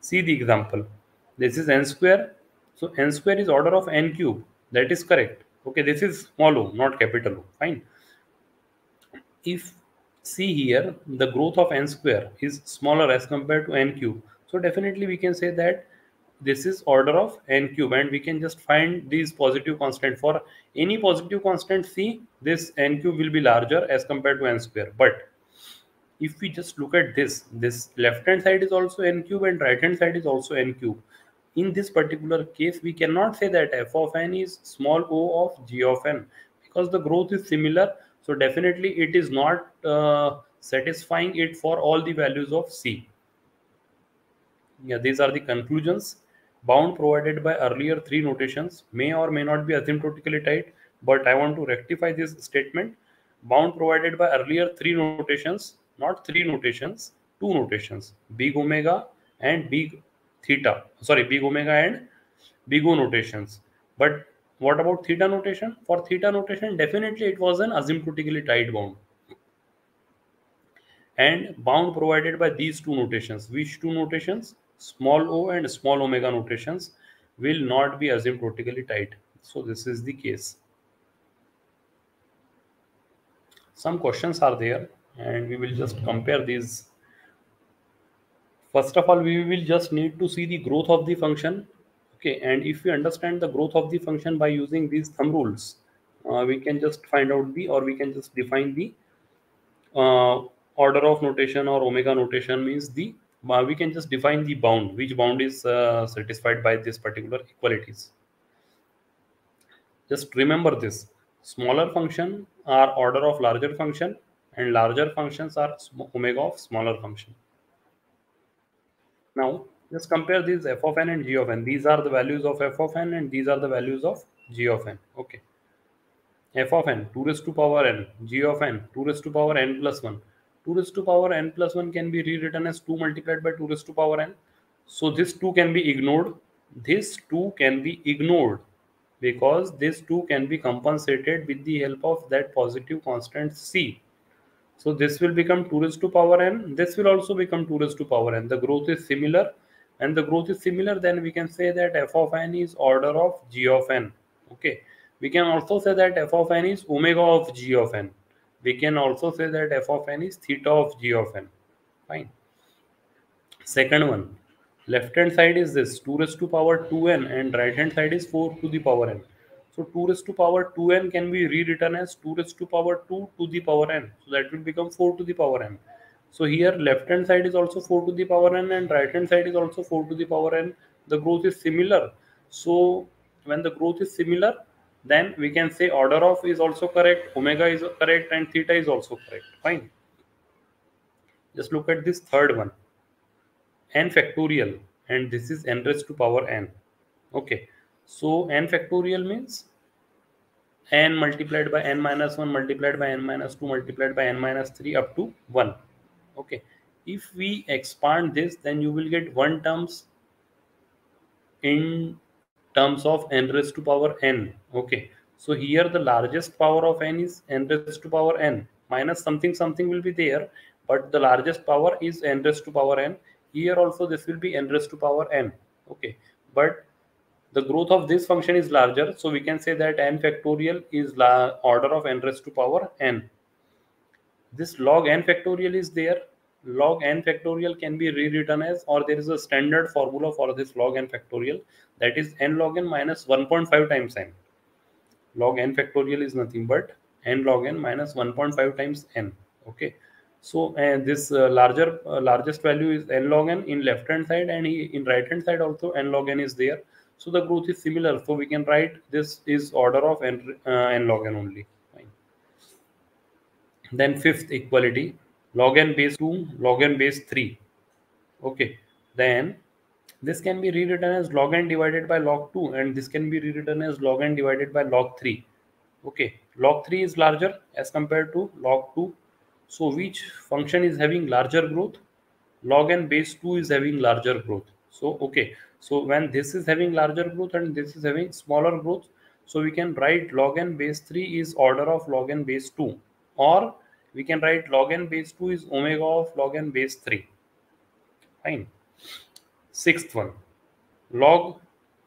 see the example. This is n square. So n square is order of n cube. That is correct okay this is small o not capital o fine. If see here the growth of n square is smaller as compared to n cube. So definitely we can say that this is order of n cube and we can just find these positive constant. For any positive constant c this n cube will be larger as compared to n square. But if we just look at this this left hand side is also n cube and right hand side is also n cube in this particular case we cannot say that f of n is small o of g of n because the growth is similar. So definitely it is not uh, satisfying it for all the values of c. Yeah these are the conclusions bound provided by earlier three notations. May or may not be asymptotically tight but i want to rectify this statement. Bound provided by earlier three notations not three notations two notations big omega and big theta sorry big omega and big o notations but what about theta notation for theta notation definitely it was an asymptotically tight bound and bound provided by these two notations which two notations small o and small omega notations will not be asymptotically tight. So this is the case. Some questions are there and we will just compare these. First of all, we will just need to see the growth of the function. Okay, and if we understand the growth of the function by using these thumb rules, uh, we can just find out the or we can just define the uh, order of notation or omega notation means the we can just define the bound which bound is uh, satisfied by this particular equalities just remember this smaller function are order of larger function and larger functions are omega of smaller function now let's compare these f of n and g of n these are the values of f of n and these are the values of g of n okay f of n 2 raised to power n g of n 2 raised to power n plus 1 2 raised to power n plus 1 can be rewritten as 2 multiplied by 2 raised to power n. So this 2 can be ignored. This 2 can be ignored because this 2 can be compensated with the help of that positive constant c. So this will become 2 raised to power n. This will also become 2 raised to power n. The growth is similar and the growth is similar then we can say that f of n is order of g of n. Okay. We can also say that f of n is omega of g of n we can also say that f of n is theta of g of n fine second one left hand side is this 2 raised to power 2n and right hand side is 4 to the power n so 2 raised to power 2n can be rewritten as 2 raised to power 2 to the power n. So that will become 4 to the power n. So here left hand side is also 4 to the power n and right hand side is also 4 to the power n. The growth is similar. So when the growth is similar then we can say order of is also correct omega is correct and theta is also correct. Fine. Just look at this third one. N factorial and this is n raised to power n. Okay. So n factorial means n multiplied by n minus 1 multiplied by n minus 2 multiplied by n minus 3 up to 1 okay. If we expand this then you will get one terms in terms of n raised to power n. Okay. So here the largest power of n is n raised to power n. Minus something something will be there but the largest power is n raised to power n. Here also this will be n raised to power n. Okay. But the growth of this function is larger so we can say that n factorial is order of n raised to power n. This log n factorial is there. Log n factorial can be rewritten as or there is a standard formula for this log n factorial. That is n log n minus 1.5 times n. Log n factorial is nothing but n log n minus 1.5 times n okay? So and this uh, larger uh, largest value is n log n in left hand side and in right hand side also n log n is there so the growth is similar so we can write this is order of n, uh, n log n only Fine. then fifth equality log n base 2 log n base 3 okay then this can be rewritten as log n divided by log 2 and this can be rewritten as log n divided by log 3 okay log 3 is larger as compared to log 2 so which function is having larger growth? Log n base 2 is having larger growth. So, okay. So when this is having larger growth and this is having smaller growth, so we can write log n base 3 is order of log n base 2 or we can write log n base 2 is omega of log n base 3. Fine. Sixth one, log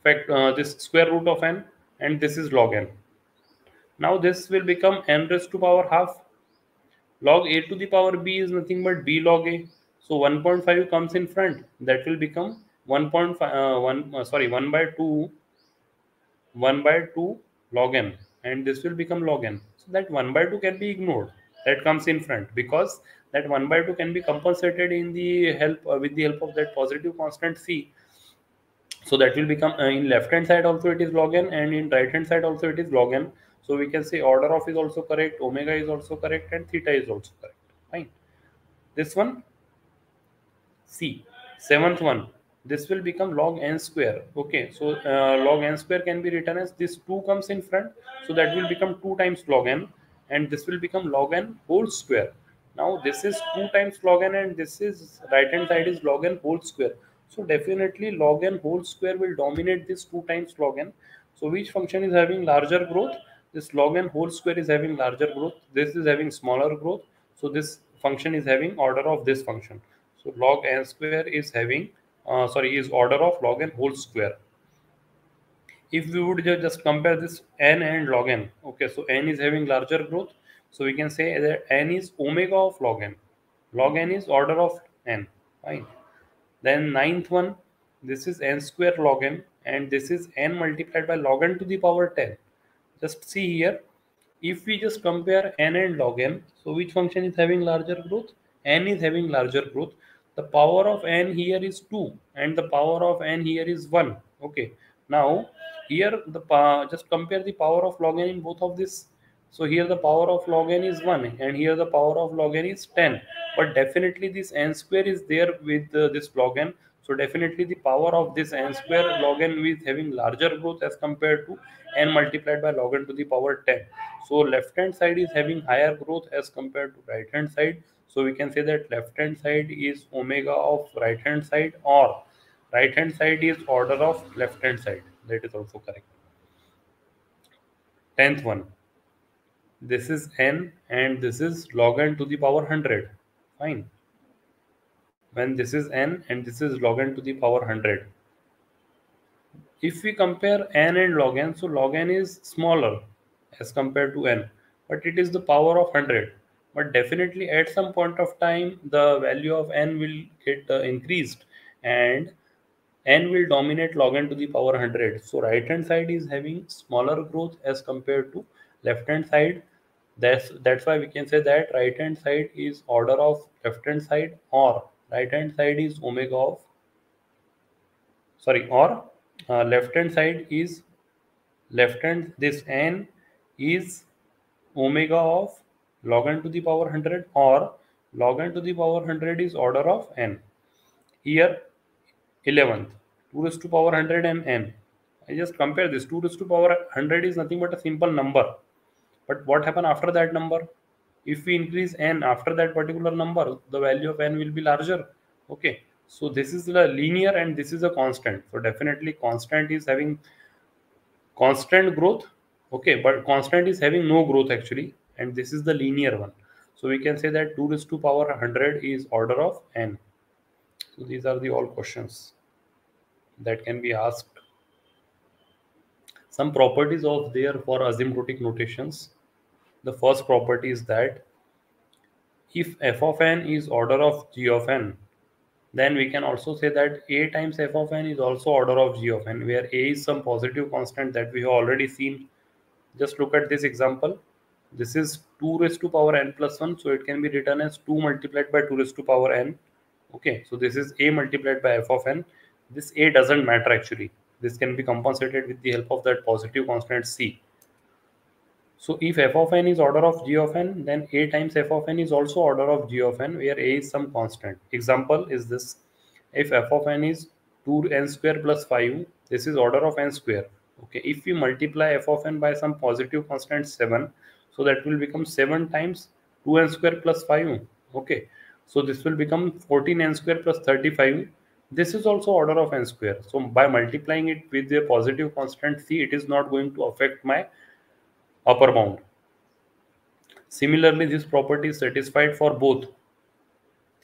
fact uh, this square root of n and this is log n. Now this will become n raised to power half log a to the power b is nothing but b log a so 1.5 comes in front that will become 1.5 uh, 1 uh, sorry 1 by 2 1 by 2 log n and this will become log n so that 1 by 2 can be ignored that comes in front because that 1 by 2 can be compensated in the help uh, with the help of that positive constant c so that will become uh, in left hand side also it is log n and in right hand side also it is log n so we can say order of is also correct, omega is also correct, and theta is also correct. Fine. This one, C. Seventh one, this will become log n square. Okay, so uh, log n square can be written as this 2 comes in front. So that will become 2 times log n and this will become log n whole square. Now this is 2 times log n and this is right hand side is log n whole square. So definitely log n whole square will dominate this 2 times log n. So which function is having larger growth? this log n whole square is having larger growth this is having smaller growth so this function is having order of this function so log n square is having uh, sorry is order of log n whole square. If we would just compare this n and log n okay so n is having larger growth so we can say that n is omega of log n. Log n is order of n fine then ninth one this is n square log n and this is n multiplied by log n to the power 10 just see here if we just compare n and log n so which function is having larger growth? N is having larger growth the power of n here is 2 and the power of n here is 1 okay. Now here the just compare the power of log n in both of this. So here the power of log n is 1 and here the power of log n is 10 but definitely this n square is there with uh, this log n. So definitely the power of this n square log n is having larger growth as compared to n multiplied by log n to the power 10 so left hand side is having higher growth as compared to right hand side so we can say that left hand side is omega of right hand side or right hand side is order of left hand side. That is also correct. 10th one. This is n and this is log n to the power 100 fine. When this is n and this is log n to the power 100 if we compare n and log n so log n is smaller as compared to n but it is the power of 100 but definitely at some point of time the value of n will get uh, increased and n will dominate log n to the power 100 so right hand side is having smaller growth as compared to left hand side. That's that's why we can say that right hand side is order of left hand side or right hand side is omega of sorry or uh, left hand side is left hand this n is omega of log n to the power 100 or log n to the power 100 is order of n. Here 11th 2 raised to power 100 and n. I just compare this. 2 raised to power 100 is nothing but a simple number. But what happen after that number? If we increase n after that particular number the value of n will be larger. Okay. So this is the linear and this is a constant. So definitely constant is having constant growth. Okay. But constant is having no growth actually and this is the linear one. So we can say that 2 raised to power 100 is order of n. So these are the all questions that can be asked. Some properties of there for asymptotic notations. The first property is that if f of n is order of g of n then we can also say that a times f of n is also order of g of n where a is some positive constant that we have already seen. Just look at this example this is 2 raised to power n plus 1 so it can be written as 2 multiplied by 2 raised to power n okay so this is a multiplied by f of n this a doesn't matter actually this can be compensated with the help of that positive constant c so if f of n is order of g of n, then a times f of n is also order of g of n, where a is some constant. Example is this. If f of n is 2n square plus 5, this is order of n square. Okay, if we multiply f of n by some positive constant 7, so that will become 7 times 2n square plus 5. Okay, so this will become 14n square plus 35. This is also order of n square. So by multiplying it with a positive constant c, it is not going to affect my upper bound. Similarly, this property is satisfied for both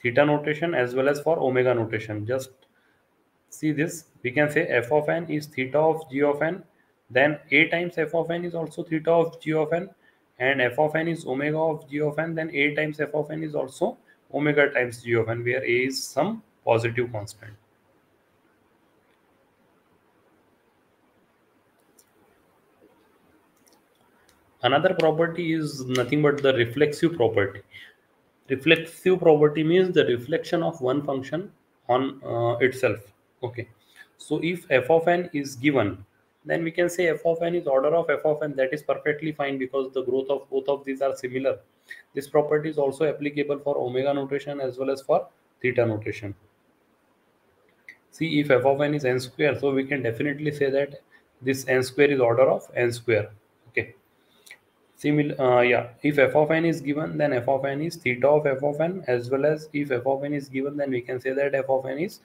theta notation as well as for omega notation. Just see this. We can say f of n is theta of g of n. Then a times f of n is also theta of g of n. And f of n is omega of g of n. Then a times f of n is also omega times g of n, where a is some positive constant. another property is nothing but the reflexive property reflexive property means the reflection of one function on uh, itself okay so if f of n is given then we can say f of n is order of f of n. That is perfectly fine because the growth of both of these are similar. This property is also applicable for omega notation as well as for theta notation. See if f of n is n square so we can definitely say that this n square is order of n square. Okay. Similar uh, yeah if f of n is given then f of n is theta of f of n as well as if f of n is given then we can say that f of n is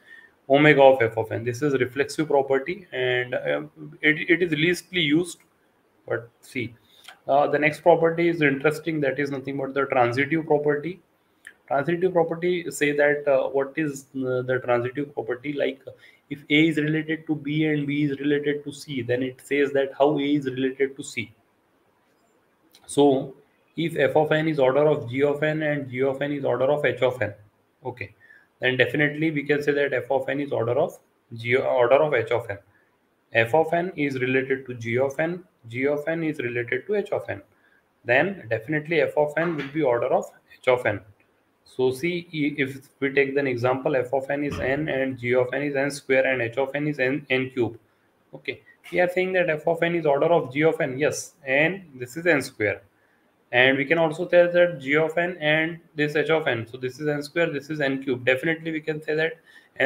omega of f of n. This is reflexive property and uh, it, it is leastly used but see. Uh, the next property is interesting that is nothing but the transitive property. Transitive property say that uh, what is uh, the transitive property? Like if a is related to b and b is related to c then it says that how a is related to c. So if f of n is order of g of n and g of n is order of h of n, okay, then definitely we can say that f of n is order of g order of h of n. f of n is related to g of n, g of n is related to h of n. Then definitely f of n will be order of h of n. So see if we take an example f of n is n and g of n is n square and h of n is n, n cube. Okay, we are saying that f of n is order of g of n yes and this is n square and we can also tell that g of n and this h of n. So this is n square this is n cube. Definitely we can say that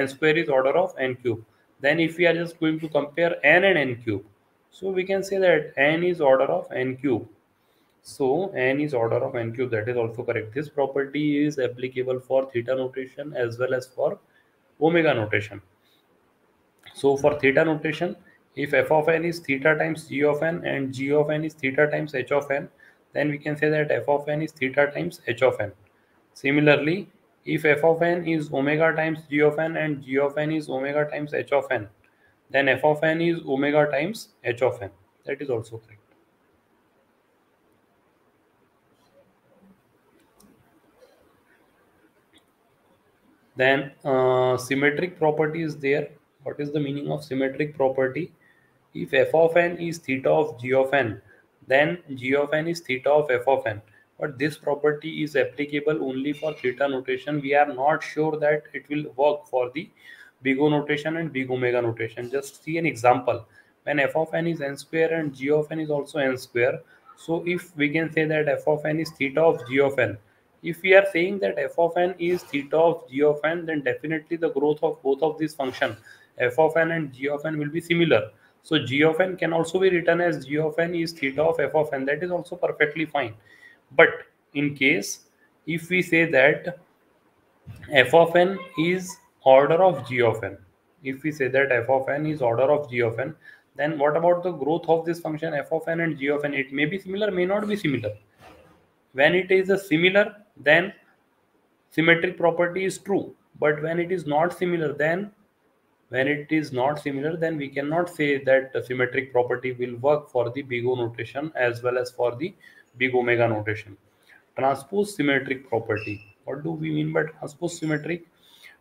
n square is order of n cube. Then if we are just going to compare n and n cube so we can say that n is order of n cube. So n is order of n cube. That is also correct. This property is applicable for theta notation as well as for omega notation. So for theta notation if f of n is theta times g of n and g of n is theta times h of n, then we can say that f of n is theta times h of n. Similarly, if f of n is omega times g of n and g of n is omega times h of n, then f of n is omega times h of n. That is also correct. Then uh, symmetric property is there. What is the meaning of symmetric property? if f of n is theta of g of n, then g of n is theta of f of n. But this property is applicable only for theta notation. We are not sure that it will work for the big O notation and big omega notation. Just see an example. When f of n is n square and g of n is also n square, so if we can say that f of n is theta of g of n, if we are saying that f of n is theta of g of n, then definitely the growth of both of these function f of n and g of n will be similar. So g of n can also be written as g of n is theta of f of n. That is also perfectly fine. But in case if we say that f of n is order of g of n, if we say that f of n is order of g of n, then what about the growth of this function f of n and g of n? It may be similar, may not be similar. When it is a similar, then symmetric property is true. But when it is not similar, then when it is not similar, then we cannot say that the symmetric property will work for the big O notation as well as for the big omega notation. Transpose symmetric property. What do we mean by transpose symmetric?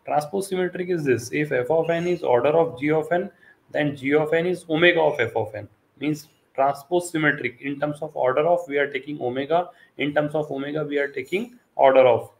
Transpose symmetric is this. If f of n is order of g of n, then g of n is omega of f of n. Means transpose symmetric. In terms of order of, we are taking omega. In terms of omega, we are taking order of.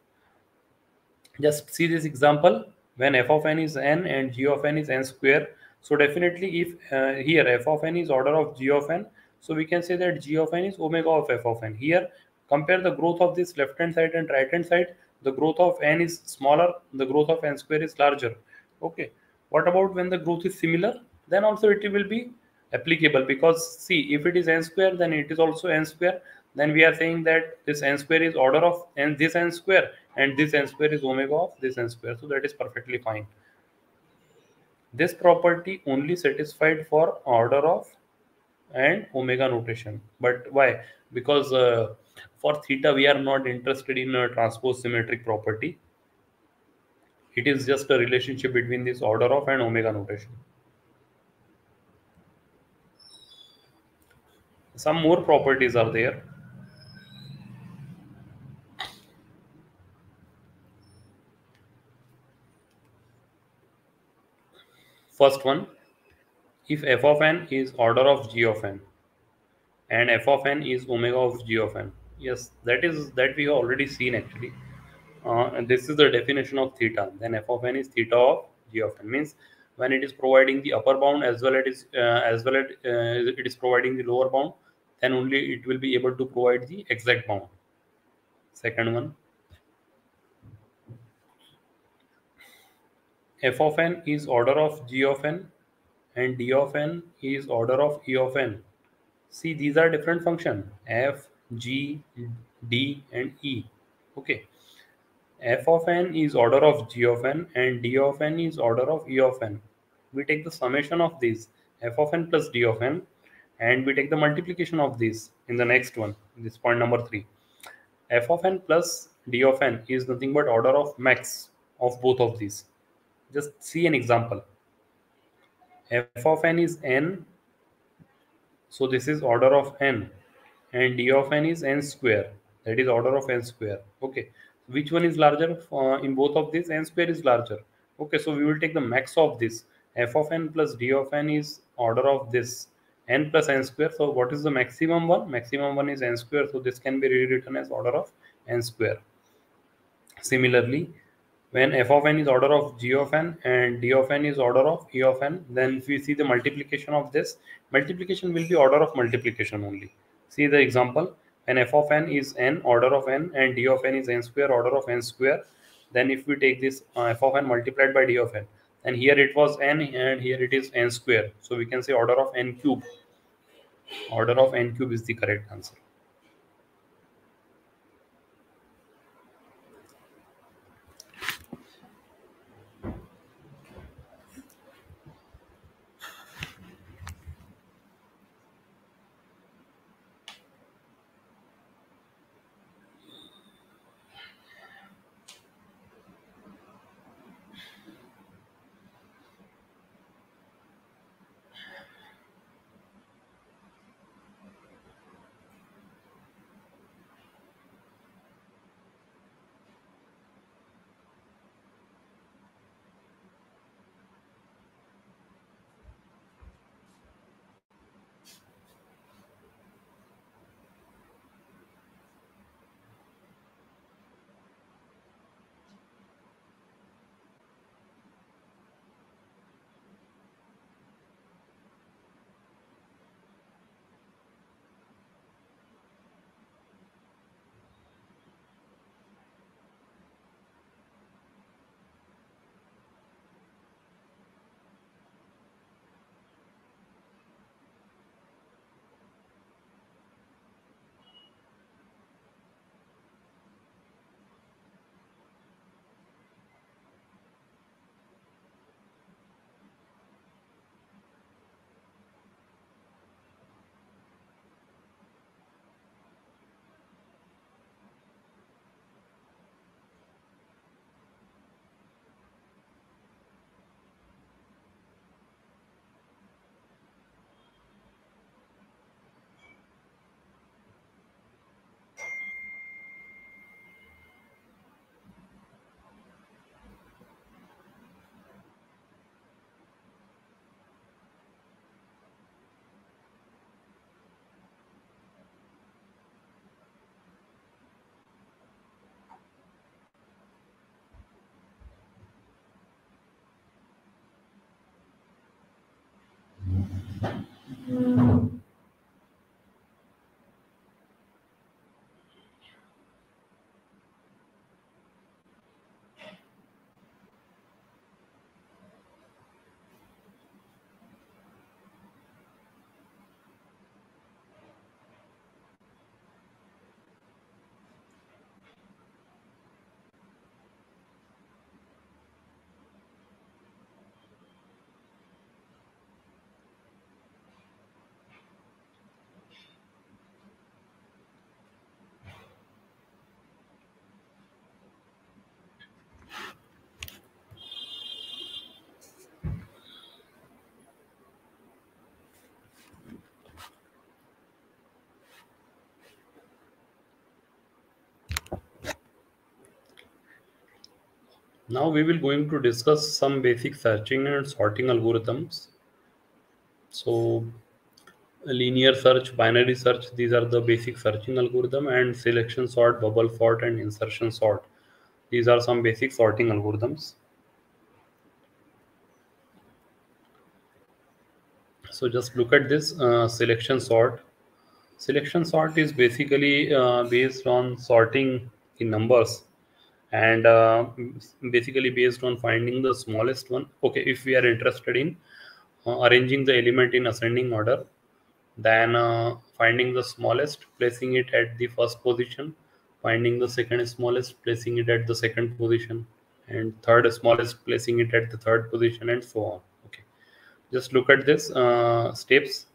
Just see this example when f of n is n and g of n is n square. So definitely if uh, here f of n is order of g of n so we can say that g of n is omega of f of n. Here compare the growth of this left hand side and right hand side. The growth of n is smaller the growth of n square is larger. Okay. What about when the growth is similar? Then also it will be applicable because see if it is n square then it is also n square then we are saying that this n square is order of n this n square and this n square is omega of this n square. So that is perfectly fine. This property only satisfied for order of and omega notation. But why? Because uh, for theta we are not interested in a transpose symmetric property. It is just a relationship between this order of and omega notation. Some more properties are there First one, if f of n is order of g of n and f of n is omega of g of n. Yes, that is that we have already seen actually. Uh, and this is the definition of theta. Then f of n is theta of g of n means when it is providing the upper bound as well as uh, as well as uh, it is providing the lower bound, then only it will be able to provide the exact bound. Second one, f of n is order of g of n and d of n is order of e of n. See, these are different function f, g, d and e. Okay. f of n is order of g of n and d of n is order of e of n. We take the summation of these f of n plus d of n and we take the multiplication of these in the next one. This point number 3. f of n plus d of n is nothing but order of max of both of these just see an example. F of n is n. So this is order of n. And d of n is n square. That is order of n square. Okay. Which one is larger? Uh, in both of these n square is larger. Okay. So we will take the max of this. F of n plus d of n is order of this. N plus n square. So what is the maximum one? Maximum one is n square. So this can be rewritten as order of n square. Similarly when f of n is order of g of n and d of n is order of e of n then if we see the multiplication of this multiplication will be order of multiplication only. See the example when f of n is n order of n and d of n is n square order of n square then if we take this uh, f of n multiplied by d of n and here it was n and here it is n square. So we can say order of n cube. Order of n cube is the correct answer Now we will going to discuss some basic searching and sorting algorithms. So linear search, binary search, these are the basic searching algorithm and selection sort, bubble sort and insertion sort. These are some basic sorting algorithms. So just look at this uh, selection sort. Selection sort is basically uh, based on sorting in numbers and uh, basically based on finding the smallest one. Okay, if we are interested in uh, arranging the element in ascending order, then uh, finding the smallest, placing it at the first position, finding the second smallest, placing it at the second position, and third smallest, placing it at the third position, and so on Okay, just look at this uh, steps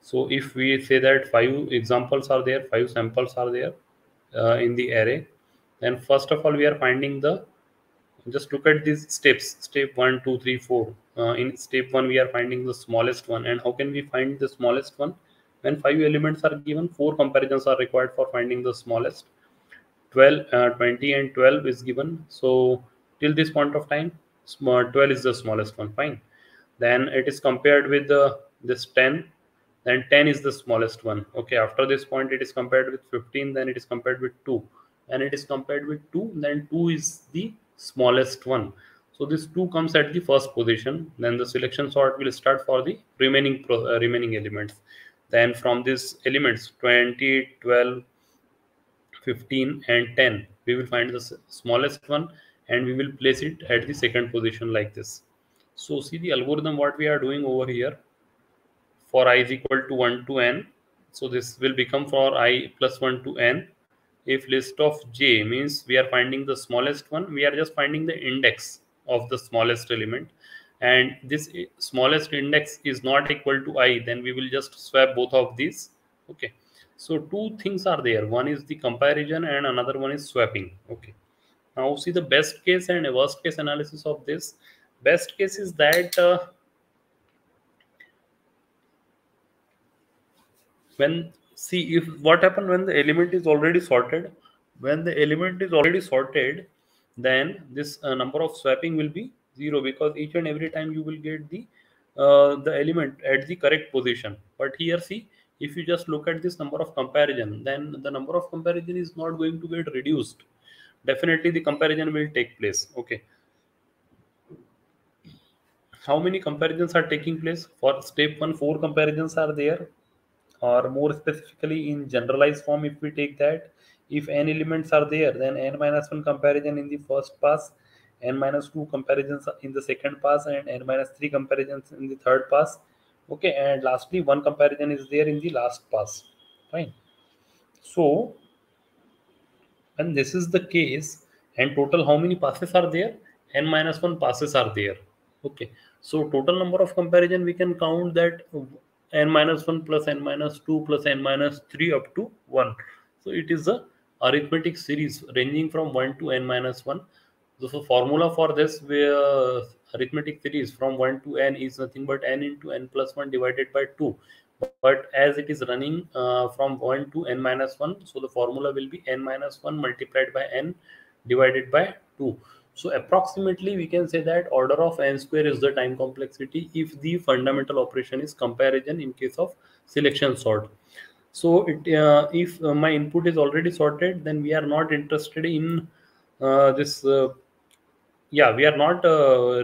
so if we say that five examples are there five samples are there uh, in the array then first of all we are finding the just look at these steps. Step one two three four. Uh, in step one we are finding the smallest one. And how can we find the smallest one? When five elements are given four comparisons are required for finding the smallest. 12 uh, 20 and 12 is given. So till this point of time 12 is the smallest one. Fine. Then it is compared with the this 10 then 10 is the smallest one. Okay after this point it is compared with 15 then it is compared with 2 and it is compared with 2 then 2 is the smallest one. So this 2 comes at the first position. Then the selection sort will start for the remaining uh, remaining elements. Then from these elements 20 12 15 and 10 we will find the smallest one and we will place it at the second position like this. So see the algorithm what we are doing over here. For i is equal to 1 to n. So this will become for i plus 1 to n. If list of j means we are finding the smallest one, we are just finding the index of the smallest element. And this smallest index is not equal to i, then we will just swap both of these. Okay. So two things are there. One is the comparison and another one is swapping. Okay. Now see the best case and a worst case analysis of this best case is that uh, when see if what happened when the element is already sorted when the element is already sorted then this uh, number of swapping will be zero because each and every time you will get the uh, the element at the correct position. But here see if you just look at this number of comparison then the number of comparison is not going to get reduced. Definitely the comparison will take place. Okay. How many comparisons are taking place? For step one four comparisons are there or more specifically in generalized form if we take that if n elements are there then n minus 1 comparison in the first pass n minus 2 comparisons in the second pass and n minus 3 comparisons in the third pass. Okay and lastly one comparison is there in the last pass. Fine. So and this is the case and total how many passes are there? n minus 1 passes are there. Okay. So total number of comparison we can count that n minus 1 plus n minus 2 plus n minus 3 up to 1. So it is a arithmetic series ranging from 1 to n minus 1. So the formula for this where arithmetic series from 1 to n is nothing but n into n plus 1 divided by 2. But as it is running uh, from 1 to n minus 1, so the formula will be n minus 1 multiplied by n divided by 2. So approximately we can say that order of n square is the time complexity if the fundamental operation is comparison in case of selection sort. So it, uh, if uh, my input is already sorted, then we are not interested in uh, this. Uh, yeah, we are not uh,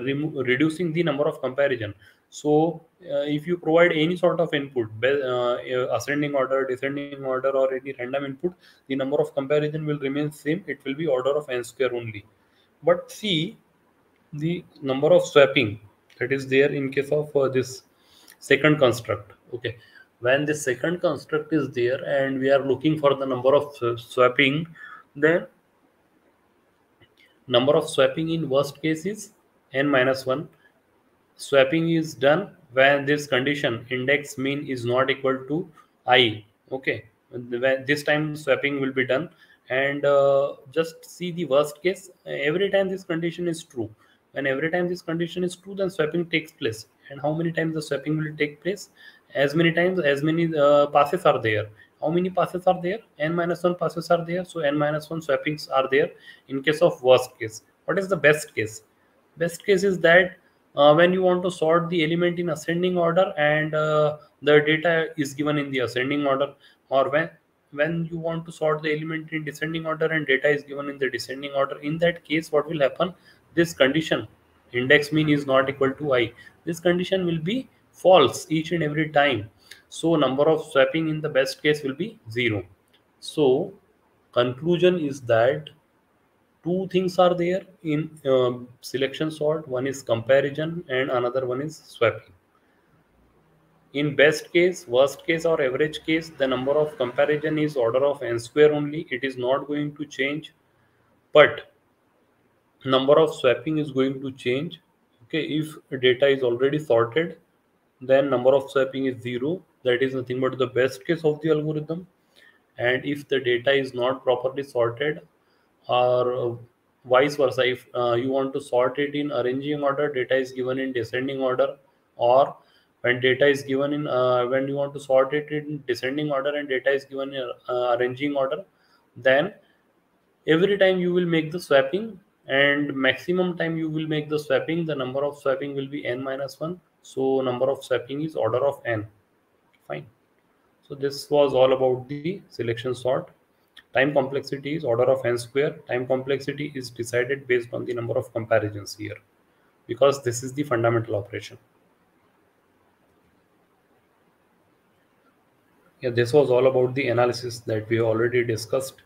reducing the number of comparison. So uh, if you provide any sort of input, ascending order, descending order, or any random input, the number of comparison will remain same. It will be order of n square only but see the number of swapping that is there in case of uh, this second construct okay? When the second construct is there and we are looking for the number of swapping then number of swapping in worst case is n minus 1 swapping is done when this condition index mean is not equal to i okay? This time swapping will be done and uh, just see the worst case every time this condition is true when every time this condition is true then swapping takes place. And how many times the swapping will take place? As many times as many uh, passes are there. How many passes are there? N minus 1 passes are there. So n minus 1 swappings are there in case of worst case. What is the best case? Best case is that uh, when you want to sort the element in ascending order and uh, the data is given in the ascending order or when when you want to sort the element in descending order and data is given in the descending order in that case what will happen? This condition index mean is not equal to i. This condition will be false each and every time. So number of swapping in the best case will be zero. So conclusion is that two things are there in uh, selection sort. One is comparison and another one is swapping in best case worst case or average case the number of comparison is order of n square only. It is not going to change but number of swapping is going to change. Okay if data is already sorted then number of swapping is zero. That is nothing but the best case of the algorithm. And if the data is not properly sorted or vice versa if uh, you want to sort it in arranging order data is given in descending order or when data is given in uh, when you want to sort it in descending order and data is given in uh, arranging order then every time you will make the swapping and maximum time you will make the swapping the number of swapping will be n minus 1 so number of swapping is order of n. Fine. So this was all about the selection sort. Time complexity is order of n square. Time complexity is decided based on the number of comparisons here because this is the fundamental operation yeah this was all about the analysis that we already discussed.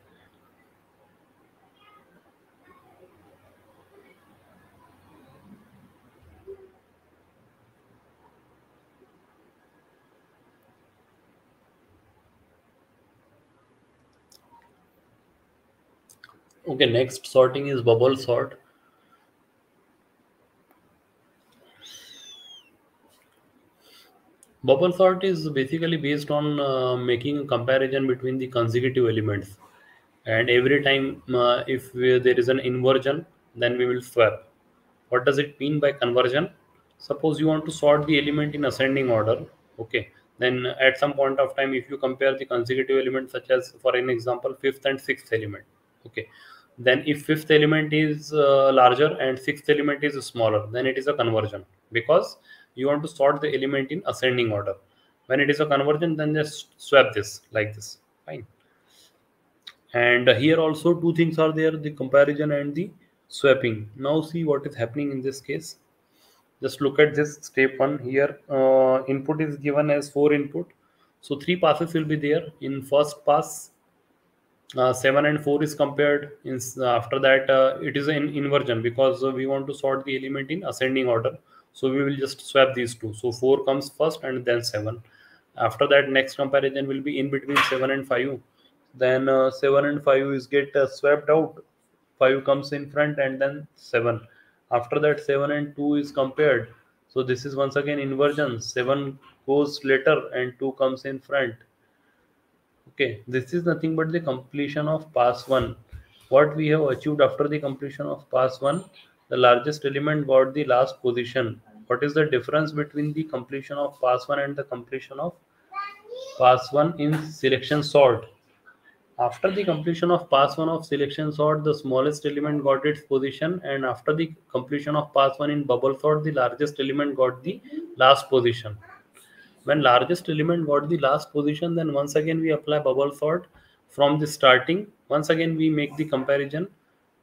Okay next sorting is bubble sort bubble sort is basically based on uh, making a comparison between the consecutive elements. And every time uh, if we, there is an inversion then we will swap. What does it mean by inversion? Suppose you want to sort the element in ascending order okay? Then at some point of time if you compare the consecutive elements such as for an example fifth and sixth element okay? Then if fifth element is uh, larger and sixth element is smaller then it is a inversion. Because you want to sort the element in ascending order. When it is a inversion then just swap this like this. Fine. And here also two things are there the comparison and the swapping. Now see what is happening in this case. Just look at this step one here. Uh, input is given as four input. So three passes will be there. In first pass uh, 7 and 4 is compared. In, after that uh, it is an inversion because we want to sort the element in ascending order so we will just swap these two. So 4 comes first and then 7 after that next comparison will be in between 7 and 5 then uh, 7 and 5 is get uh, swapped out. 5 comes in front and then 7 after that 7 and 2 is compared. So this is once again inversion. 7 goes later and 2 comes in front. Okay this is nothing but the completion of pass one. What we have achieved after the completion of pass one the largest element got the last position what is the difference between the completion of pass one and the completion of pass one in selection sort? After the completion of pass one of selection sort the smallest element got its position and after the completion of pass one in bubble sort the largest element got the last position. When largest element got the last position then once again we apply bubble sort from the starting. Once again we make the comparison.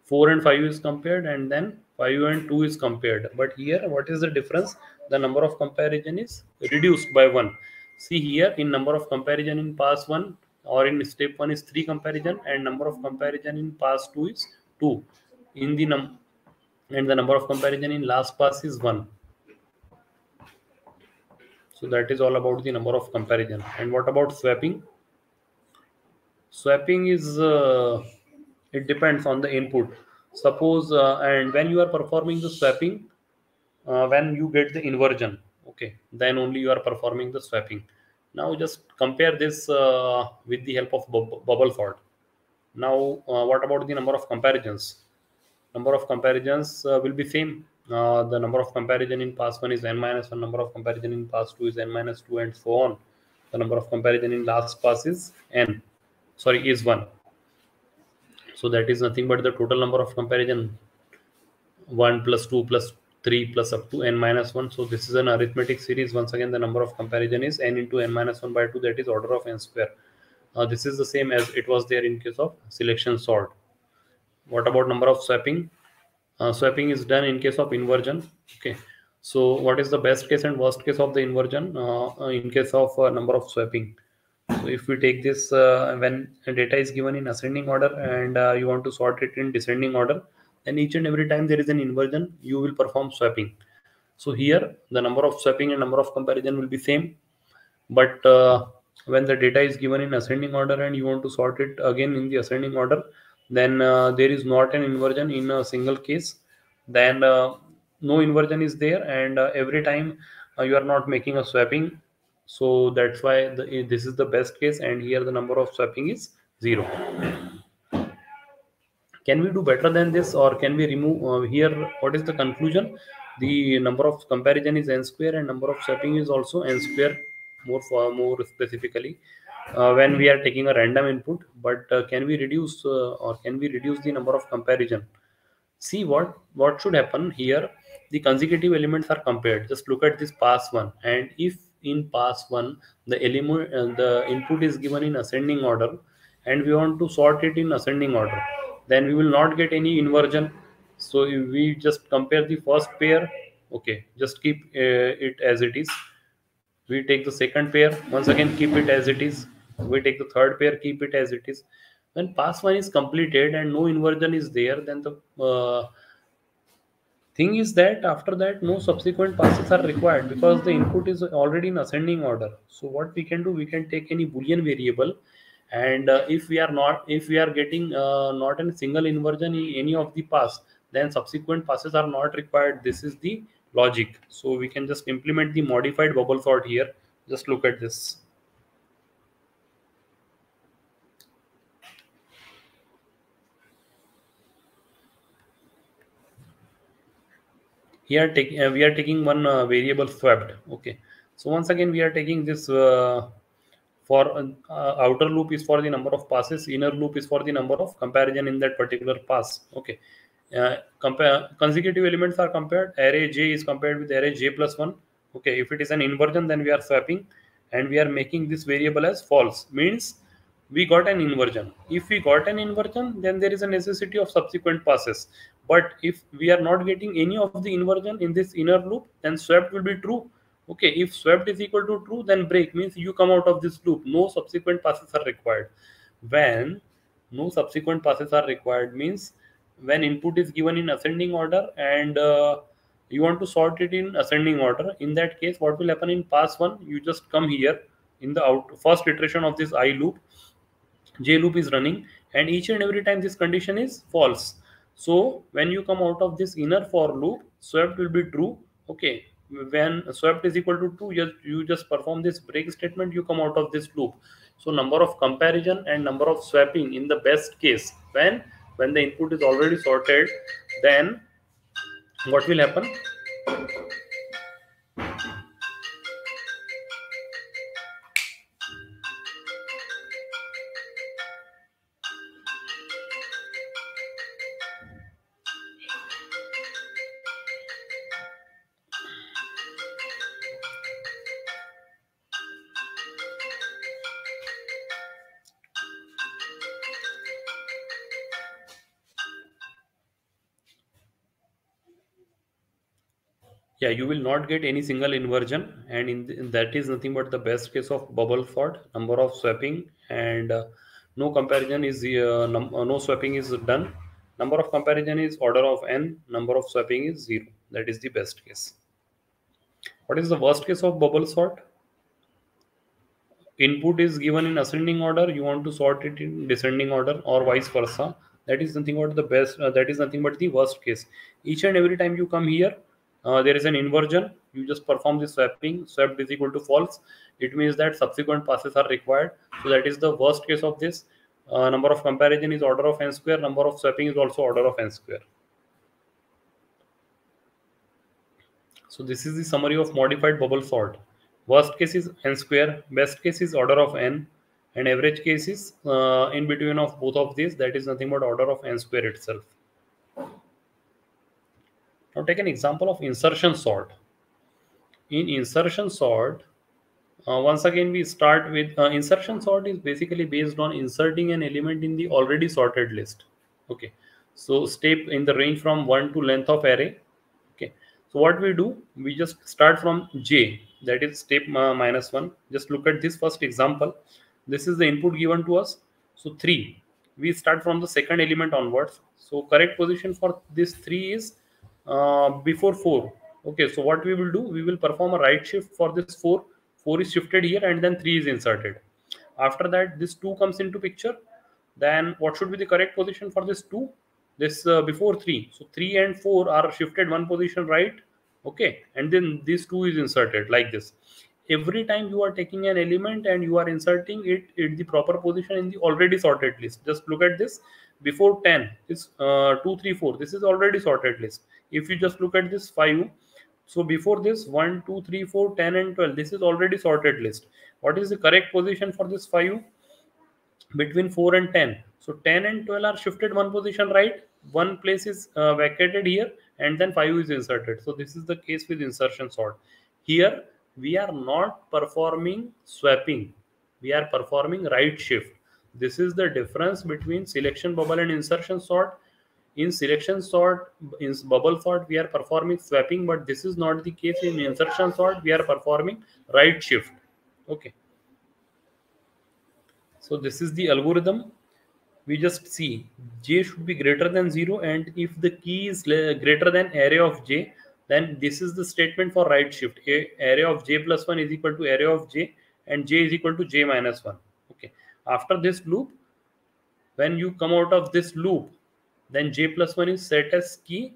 4 and 5 is compared and then 5 and 2 is compared but here what is the difference the number of comparison is reduced by 1 see here in number of comparison in pass 1 or in step 1 is 3 comparison and number of comparison in pass 2 is 2 in the num and the number of comparison in last pass is 1 so that is all about the number of comparison. And what about swapping? Swapping is, uh, it depends on the input. Suppose, uh, and when you are performing the swapping, uh, when you get the inversion, okay, then only you are performing the swapping. Now just compare this uh, with the help of bu bubble sort. Now, uh, what about the number of comparisons? Number of comparisons uh, will be same uh, the number of comparison in pass 1 is n minus 1 number of comparison in pass 2 is n minus 2 and so on the number of comparison in last pass is n sorry is 1 so that is nothing but the total number of comparison. 1 plus 2 plus 3 plus up to n minus 1 so this is an arithmetic series. Once again the number of comparison is n into n minus 1 by 2 that is order of n square. Uh, this is the same as it was there in case of selection sort. What about number of swapping? Uh, swapping is done in case of inversion. Okay. So what is the best case and worst case of the inversion? Uh, in case of uh, number of swapping so if we take this uh, when data is given in ascending order and uh, you want to sort it in descending order then each and every time there is an inversion you will perform swapping. So here the number of swapping and number of comparison will be same. But uh, when the data is given in ascending order and you want to sort it again in the ascending order then uh, there is not an inversion in a single case. Then uh, no inversion is there and uh, every time you are not making a swapping so that's why the, this is the best case and here the number of swapping is zero. Can we do better than this or can we remove uh, here what is the conclusion? The number of comparison is n square and number of swapping is also n square more for more specifically uh, when we are taking a random input but uh, can we reduce uh, or can we reduce the number of comparison? See what what should happen here. The consecutive elements are compared. Just look at this pass one. And if in pass one the element uh, the input is given in ascending order and we want to sort it in ascending order. Then we will not get any inversion. So if we just compare the first pair okay just keep uh, it as it is. We take the second pair once again keep it as it is. We take the third pair keep it as it is. When pass one is completed and no inversion is there then the uh, thing is that after that no subsequent passes are required because the input is already in ascending order. So what we can do we can take any boolean variable and uh, if we are not if we are getting uh, not a single inversion in any of the pass then subsequent passes are not required. This is the logic. So we can just implement the modified bubble sort here. Just look at this here take, uh, we are taking one uh, variable swapped okay. So once again we are taking this uh, for outer loop is for the number of passes inner loop is for the number of comparison in that particular pass. Okay. Uh, compare consecutive elements are compared. Array j is compared with array j plus 1 okay. If it is an inversion then we are swapping and we are making this variable as false. Means we got an inversion. If we got an inversion then there is a necessity of subsequent passes. But if we are not getting any of the inversion in this inner loop then swapped will be true. Okay if swapped is equal to true then break means you come out of this loop. No subsequent passes are required. When no subsequent passes are required means when input is given in ascending order and uh, you want to sort it in ascending order in that case what will happen in pass one? You just come here in the out first iteration of this i loop j loop is running and each and every time this condition is false. So when you come out of this inner for loop swapped will be true. Okay when swapped is equal to 2 just you just perform this break statement you come out of this loop. So number of comparison and number of swapping in the best case when when the input is already sorted then what will happen yeah you will not get any single inversion and in, in that is nothing but the best case of bubble sort number of swapping and uh, no comparison is uh, num uh, no swapping is done. Number of comparison is order of n number of swapping is zero. That is the best case. What is the worst case of bubble sort input is given in ascending order you want to sort it in descending order or vice versa. That is nothing but the best uh, that is nothing but the worst case. Each and every time you come here uh, there is an inversion. You just perform the swapping. Swapped is equal to false. It means that subsequent passes are required. So that is the worst case of this. Uh, number of comparison is order of n square. Number of swapping is also order of n square. So this is the summary of modified bubble sort. Worst case is n square. Best case is order of n. And average case is uh, in between of both of these. That is nothing but order of n square itself Now take an example of insertion sort. In insertion sort, uh, once again we start with uh, insertion sort is basically based on inserting an element in the already sorted list. Okay, so step in the range from 1 to length of array. Okay, so what we do, we just start from j, that is step uh, minus 1. Just look at this first example. This is the input given to us. So 3, we start from the second element onwards. So correct position for this 3 is uh, before 4 okay so what we will do we will perform a right shift for this 4 4 is shifted here and then 3 is inserted. After that this 2 comes into picture. Then what should be the correct position for this 2 this uh, before 3 so 3 and 4 are shifted one position right. Okay and then this 2 is inserted like this. Every time you are taking an element and you are inserting it in the proper position in the already sorted list. Just look at this. Before 10 is uh, 2 3 4 this is already sorted list if you just look at this 5 so before this 1 2 3 4 10 and 12 this is already sorted list. What is the correct position for this 5 between 4 and 10 so 10 and 12 are shifted one position right? One place is uh, vacated here and then 5 is inserted. So this is the case with insertion sort. Here we are not performing swapping. We are performing right shift. This is the difference between selection bubble and insertion sort in selection sort in bubble sort we are performing swapping but this is not the case in insertion sort. We are performing right shift. Okay. So this is the algorithm. We just see j should be greater than 0 and if the key is greater than array of j then this is the statement for right shift. A array of j plus 1 is equal to array of j and j is equal to j minus 1 okay. After this loop when you come out of this loop then j plus 1 is set as key.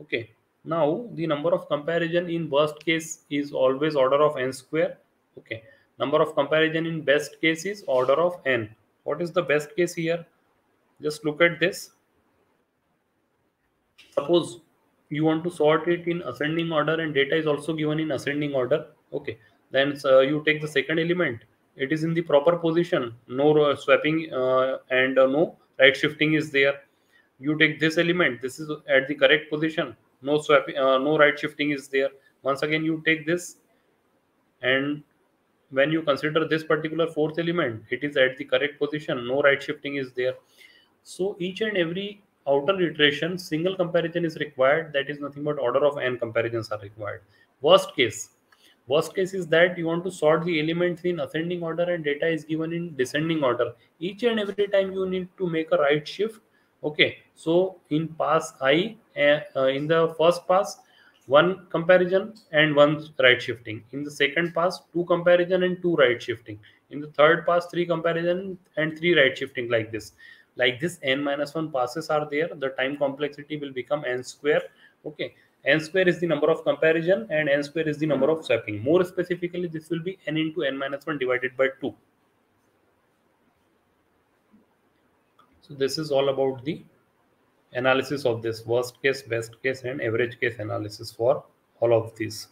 Okay. Now the number of comparison in worst case is always order of n square. Okay. Number of comparison in best case is order of n. What is the best case here? Just look at this. Suppose you want to sort it in ascending order and data is also given in ascending order. Okay. Then uh, you take the second element. It is in the proper position. No uh, swapping uh, and uh, no right shifting is there you take this element this is at the correct position. No swapping uh, no right shifting is there. Once again you take this and when you consider this particular fourth element it is at the correct position. No right shifting is there. So each and every outer iteration single comparison is required. That is nothing but order of n comparisons are required. Worst case. Worst case is that you want to sort the elements in ascending order and data is given in descending order. Each and every time you need to make a right shift okay so in pass i uh, uh, in the first pass one comparison and one right shifting. In the second pass two comparison and two right shifting. In the third pass three comparison and three right shifting like this. Like this n minus 1 passes are there. The time complexity will become n square. Okay n square is the number of comparison and n square is the number of swapping. More specifically this will be n into n minus 1 divided by 2 So this is all about the analysis of this worst case, best case and average case analysis for all of these.